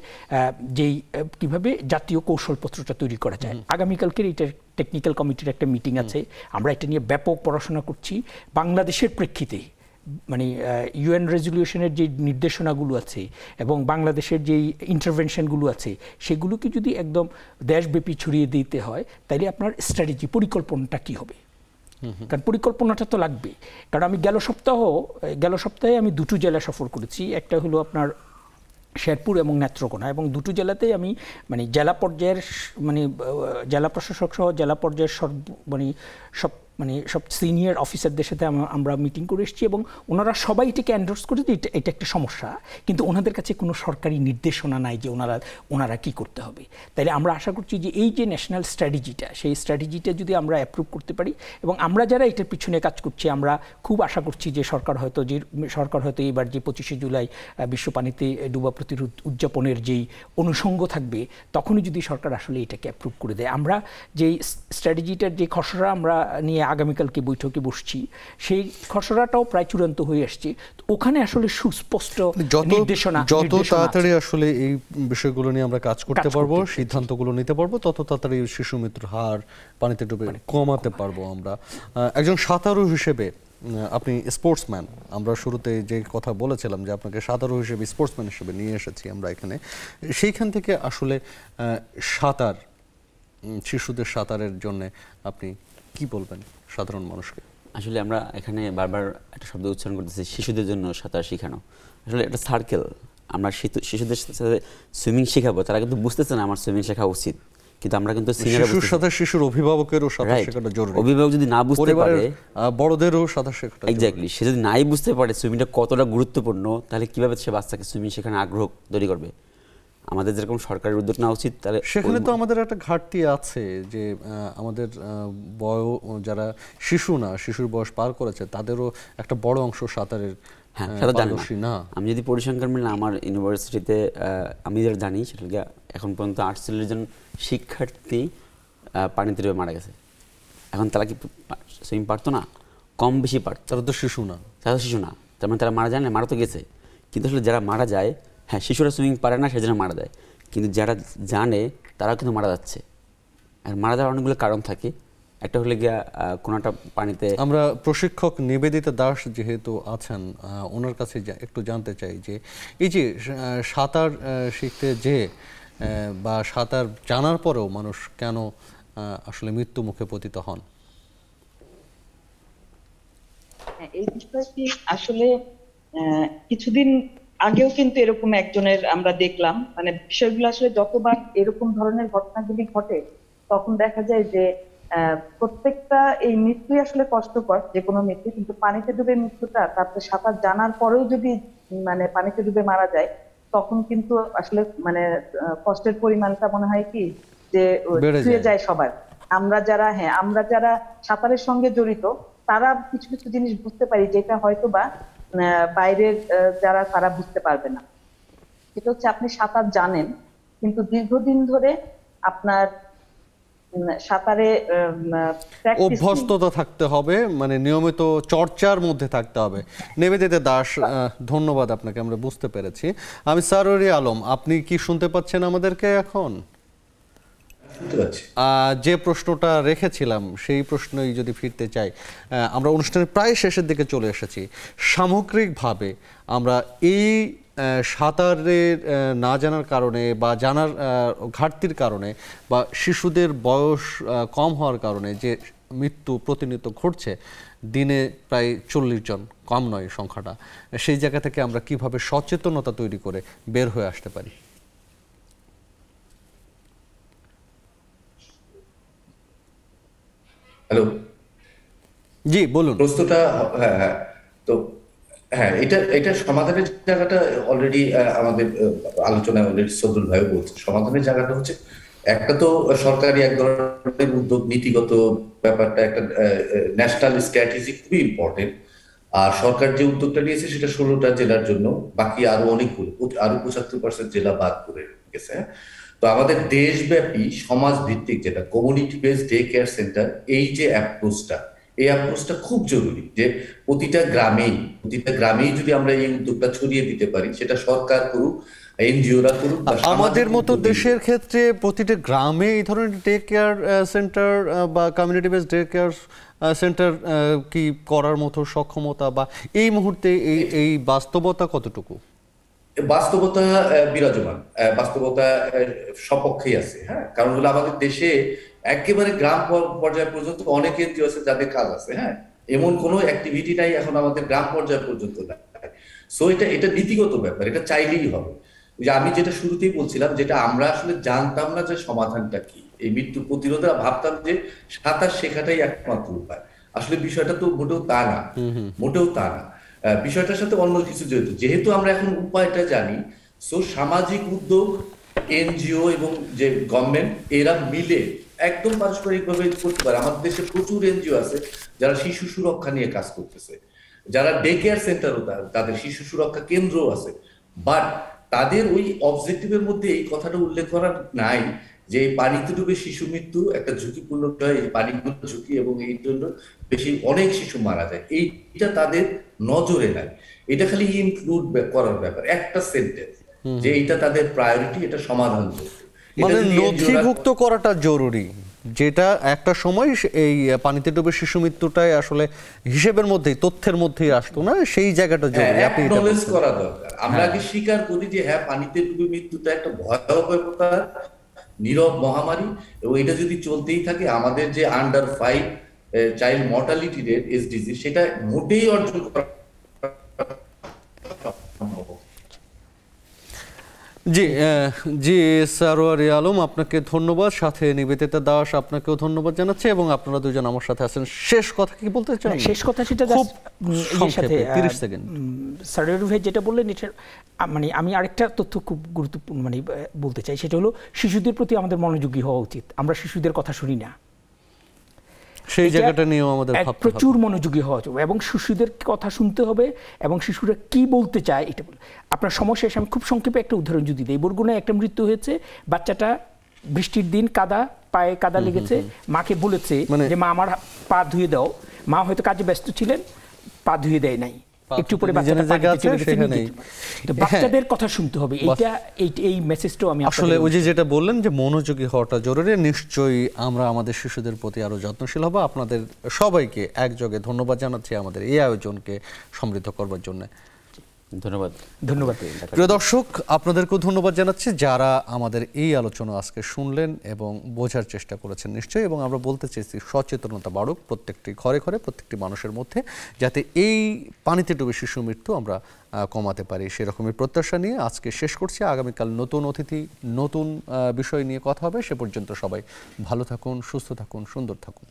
যেই কীভাবে জাতীয় কৌশলপত্রটা তৈরি করা যায়। আগামীকালকের এটার টেকনিক্যাল কমিটির একটা মিটিং আছে। আমরা এটা নিয়ে ব্যাপক পড়াশোনা করছি। বাংলাদেশের প্রেক্ষিতে মানে ইউএন রেজলিউশনের যে নির্দেশনাগুলো আছে এবং বাংলাদেশের যেই ইন্টারভেনশনগুলো আছে সেগুলোকে যদি একদম দেশব্যাপী ছড়িয়ে দিতে হয় তাহলে আপনার স্ট্র্যাটেজি পরিকল্পনাটা কি হবে? কারণ পরিকল্পনাটা তো লাগবে কারণ আমি গেল সপ্তাহ গেল সপ্তাহে আমি দুটো জেলা সফর করেছি। একটা হলো আপনার শেরপুর এবং নেত্রকোনা এবং দুটো জেলাতেই আমি মানে জেলা পর্যায়ের মানে জেলা প্রশাসক সহ জেলা পর্যায়ের সর্ব মানে সব মানে সব সিনিয়র অফিসারদের সাথে আমরা মিটিং করে এসেছি এবং ওনারা সবাই এটাকে এন্ডোর্স করে এটা এটা একটা সমস্যা। কিন্তু ওনাদের কাছে কোনো সরকারি নির্দেশনা নাই যে ওনারা ওনারা কি করতে হবে। তাইলে আমরা আশা করছি যে এই যে ন্যাশনাল স্ট্র্যাটেজিটা সেই স্ট্র্যাটেজিটা যদি আমরা অ্যাপ্রুভ করতে পারি এবং আমরা যারা এটার পিছনে কাজ করছি, আমরা খুব আশা করছি যে সরকার হয়তো যে, সরকার হয়তো এবার যে পঁচিশে জুলাই বিশ্ব পানিতে ডুবা প্রতিরোধ উদযাপনের যেই অনুষঙ্গ থাকবে, তখনই যদি সরকার আসলে এটাকে অ্যাপ্রুভ করে দেয়। আমরা যেই স্ট্র্যাটেজিটার যে খসড়া আমরা নিয়ে আগামীকালকে বৈঠকে বসছি সেই খসড়াটাও প্রায় চূড়ান্ত হয়ে আসছে। ওখানে আসলে সুস্পষ্ট নির্দেশনা যত তাড়াতাড়ি আসলে এই বিষয়গুলো নিয়ে আমরা কাজ করতে পারব সিদ্ধান্তগুলো নিতে পারব তত তাড়াতাড়ি শিশু মৃত্যুর হার পানিতে ডুবে কমাতে পারব আমরা। একজন সাঁতারু হিসেবে আপনি স্পোর্টসম্যান আমরা শুরুতে যে কথা বলেছিলাম যে আপনাকে সাঁতারু হিসেবে স্পোর্টসম্যান হিসেবে নিয়ে এসেছি আমরা এখানে। সেইখান থেকে আসলে সাঁতার শিশুদের সাঁতারের জন্য আপনি কি বলবেন? সাধারণ মানুষকে। আসলে আমরা এখানে বারবার একটা শব্দ উচ্চারণ করতেছি শিশুদের জন্য সাঁতার শেখানো। আসলে একটা সার্কেল আমরা শিশুদের সাথে সুইমিং শেখাবো তারা কিন্তু বুঝতেছে না আমার সুইমিং শেখা উচিত। কিন্তু আমরা কিন্তু শিশুর। সাথে শিশুর অভিভাবকেরও সাঁতার শেখাটা জরুরি। অভিভাবক যদি না বুঝতে পারে বড়দেরও সাঁতার শেখাটা। এক্স্যাক্টলি সে যদি নাই বুঝতে পারে সুইমিংটা কতটা গুরুত্বপূর্ণ তাহলে কীভাবে সে বাচ্চাকে সুইমিং শেখানো আগ্রহ তৈরি করবে? আমাদের যেরকম সরকারের উদ্যোগ নেওয়া উচিত তাহলে সেখানে তো আমাদের একটা ঘাটতি আছে যে আমাদের বয় যারা শিশু না শিশুর বয়স পার করেছে তাদেরও একটা বড় অংশ সাঁতারের হ্যাঁ সেটা জানি না। আমি যদি পরিসংখ্যান মিলে আমার ইউনিভার্সিটিতে আমি যেটা জানি সেটা এখন পর্যন্ত আটচল্লিশ জন শিক্ষার্থী পানিতে ডুবে মারা গেছে। এখন তারা কি সুইম পারতো না? কম বেশি পারতো। তারা তো শিশু না। তারা তো শিশু না। তার মানে তারা মারা যায় না মারা তো গেছে। কিন্তু আসলে যারা মারা যায় হ্যাঁ শিশুরা সুইমিং পারে না সেজন্য মারা যায় কিন্তু যারা জানে তারাও কিন্তু মারা যাচ্ছে। আর মারা যাওয়ার অনেকগুলো কারণ থাকে। একটা হলে গিয়া একটা পানিতে আমরা প্রশিক্ষক নিবেদিতা দাস যেহেতু আছেন ওনার কাছে একটু জানতে চাই যে এই যে সাঁতার শিখতে যে আহ, বা সাঁতার জানার পরেও মানুষ কেন আহ, আসলে মৃত্যু মুখে পতিত হন? হ্যাঁ, এই বিষয়টি আসলে কিছুদিন আগেও কিন্তু এরকম একজনের আমরা দেখলাম মানে বিষয়গুলো আসলে যতবার এরকম ধরনের ঘটনাগুলি ঘটে তখন দেখা যায় যে প্রত্যেকটা এই মৃত্যু আসলে কষ্টকর যে কোনো মৃত্যু কিন্তু পানিতে ডুবে মৃত্যুটা তারপরে সাঁতার জানার পরেও যদি মানে পানিতে ডুবে মারা যায় তখন কিন্তু আসলে মানে কষ্টের পরিমাণটা মনে হয় কি যে ছুঁয়ে যায়। সবার আমরা যারা হ্যাঁ আমরা যারা সাঁতারের সঙ্গে জড়িত তারা কিছু কিছু জিনিস বুঝতে পারি যেটা হয়তো বা বাইরের যারা, তারা বুঝতে পারবে না। সেটা হচ্ছে আপনি সাঁতার জানেন, কিন্তু দীর্ঘদিন ধরে আপনার সাঁতারে। অভ্যস্ততা থাকতে হবে মানে নিয়মিত চর্চার মধ্যে থাকতে হবে। নিবেদিতা দাস ধন্যবাদ আপনাকে, আমরা বুঝতে পেরেছি। আমি সারোরি আলম, আপনি কি শুনতে পাচ্ছেন আমাদেরকে এখন? যে প্রশ্নটা রেখেছিলাম, সেই প্রশ্নই যদি ফিরতে চাই আমরা অনুষ্ঠানের প্রায় শেষের দিকে চলে এসেছি। সামগ্রিকভাবে আমরা এই সাঁতারের না জানার কারণে বা জানার ঘাটতির কারণে বা শিশুদের বয়স কম হওয়ার কারণে যে মৃত্যু প্রতিনিয়ত ঘটছে, দিনে প্রায় চল্লিশ জন, কম নয় সংখ্যাটা। সেই জায়গা থেকে আমরা কীভাবে সচেতনতা তৈরি করে বের হয়ে আসতে পারি? হ্যালো? জি বলুন। প্রশ্নটা হ্যাঁ হ্যাঁ। তো হ্যাঁ এটা এটা সমাধানের জায়গাটা অলরেডি আমাদের আলোচনায় অলরেডি সদরুল ভাই বলছে সমাধানের জায়গাটা হচ্ছে একটা তো সরকারি এক ধরনের উদ্যোগ নীতিগত ব্যাপারটা একটা ন্যাশনাল স্ট্র্যাটেজি খুবই ইম্পর্টেন্ট আর সরকার যে উদ্যোগটা নিয়েছে সেটা ষোলোটা জেলার জন্য বাকি আরও অনেকগুলো আরও পঁচাত্তর পার্সেন্ট জেলা বাদ করে গেছে হ্যাঁ? তো আমাদের দেশব্যাপী সমাজ ভিত্তিক যেটা community based day care centre এই যে অ্যাপ্রোচটা এই অ্যাপ্রোচটা খুব জরুরি যে প্রতিটা গ্রামেই প্রতিটা গ্রামেই যদি আমরা এই উদ্যোগটা ছড়িয়ে দিতে পারি সেটা সরকার করুক এনজিওরা করুক আমাদের মতো দেশের ক্ষেত্রে প্রতিটা গ্রামে এই ধরনের ডে কেয়ার সেন্টার বা community based day care centre কি করার মতো সক্ষমতা বা এই মুহূর্তে এই এই বাস্তবতা কতটুকু? বাস্তবতা বিরাজমান বাস্তবতা সপক্ষেই আছে হ্যাঁ? কারণ হলো আমাদের দেশে একেবারে গ্রাম পর- পর্যায় পর্যন্ত অনেক এনজিও আছে যাদের কাজ আছে হ্যাঁ? এমন কোনো অ্যাক্টিভিটি নাই এখন আমাদের গ্রাম পর্যায় পর্যন্ত নাই। সো এটা এটা নীতিগত ব্যাপার এটা চাইলেই হবে। যে আমি যেটা শুরুতেই বলছিলাম যেটা আমরা আসলে জানতাম না যে সমাধানটা কি। এই মৃত্যু প্রতিরোধে ভাবতাম যে সাঁতার শেখাটাই একমাত্র উপায়। আসলে বিষয়টা তো মোটেও তা না। মোটেও তা না। বিষয়টার সাথে অন্য কিছু জড়িত। যেহেতু আমরা এখন উপায়টা জানি সো সামাজিক উদ্যোগ, এনজিও এবং যে গভর্নমেন্ট এরা মিলে একদম পারস্পরিক ভাবে করতে পারে। আমাদের দেশে প্রচুর এনজিও আছে যারা শিশু সুরক্ষা নিয়ে কাজ করতেছে। যারা ডে কেয়ার সেন্টারও তাদের শিশু সুরক্ষা কেন্দ্রও আছে। বাট তাদের ওই অবজেক্টিভের মধ্যে এই কথাটা উল্লেখ করা নাই যে এই পানিতে ডুবে শিশু মৃত্যু একটা ঝুঁকিপূর্ণ বিষয় এই পানিগুলো ঝুঁকি এবং এই জন্য বেশি অনেক শিশু মারা যায়। এইটা তাদের নজরে নাই। এটা খালি ইনক্লুড করার ব্যাপার একটা সেন্টেন্স যে এটা তাদের প্রায়োরিটি এটা সমাধান করতে। মানে নথিভুক্ত করাটা জরুরি। যেটা একটা সময় এই পানিতে ডুবে শিশু মৃত্যুটাই আসলে হিসেবের মধ্যেই তথ্যের মধ্যেই আসতো না সেই জায়গাটা জরুরি। আপনি। করা দরকার। আমরা আগে স্বীকার করি যে হ্যাঁ পানিতে ডুবে মৃত্যুটা একটা ভয়াবহ ব্যাপার। নীরব মহামারী এবং এটা যদি চলতেই থাকে, আমাদের যে under five child mortality rate SDG সেটা মোটেই অর্জন করা জি জি সারোয়ারি আলম আপনাকে ধন্যবাদ। সাথে নিবেদিতা দাস আপনাকেও ধন্যবাদ জানাচ্ছি এবং আপনারা দুজন আমার সাথে আছেন। শেষ কথা কি বলতে চান? শেষ কথা সেটা খুব সাথে সংক্ষেপে, 30 সেকেন্ড। সারোয়ার ভাই যেটা বললেন এটা মানে আমি আরেকটা তথ্য খুব গুরুত্বপূর্ণ মানে বলতে চাই। সেটা হলো শিশুদের প্রতি আমাদের মনোযোগী হওয়া উচিত। আমরা শিশুদের কথা শুনি না। সেই জায়গাটা নিয়েও আমাদের প্রচুর মনোযোগী হওয়া যাবে এবং শিশুদের কথা শুনতে হবে এবং শিশুরা কি বলতে চায় এটা বলে আপনার সমস্যা এসে আমি খুব সংক্ষেপে একটা উদাহরণ যদি দিই। বরগুনায় একটা মৃত্যু হয়েছে। বাচ্চাটা বৃষ্টির দিন কাদা পায়ে কাদা লেগেছে। মাকে বলেছে মানে- যে মা আমার পা ধুয়ে দাও। মা হয়তো কাজে ব্যস্ত ছিলেন পা ধুয়ে দেয় নাই। একটু পরে বাচ্চাদের কথা শুনতে হবে। এইটা এই- এই মেসেজটাও আমি আসলে ওই যে যেটা বললেন যে মনোযোগী হওয়াটা জরুরি নিশ্চয়ই আমরা আমাদের শিশুদের প্রতি আরও যত্নশীল হব। আপনাদের সবাইকে একযোগে ধন্যবাদ জানাচ্ছি আমাদের এই আয়োজনকে সমৃদ্ধ করবার জন্য। ধন্যবাদ। ধন্যবাদ। প্রিয় দর্শক আপনাদেরকেও ধন্যবাদ জানাচ্ছি যারা আমাদের এই আলোচনা আজকে শুনলেন এবং বোঝার চেষ্টা করেছেন নিশ্চয়ই এবং আমরা বলতে চেয়েছি সচেতনতা বাড়ুক প্রত্যেকটি ঘরে ঘরে প্রত্যেকটি মানুষের মধ্যে যাতে এই পানিতে ডুবে শিশু মৃত্যু আমরা কমাতে পারি। সেরকমই প্রত্যাশা নিয়ে আজকে শেষ করছি। আগামীকাল নতুন অতিথি নতুন বিষয় নিয়ে কথা হবে। সে পর্যন্ত সবাই ভালো থাকুন সুস্থ থাকুন সুন্দর থাকুন।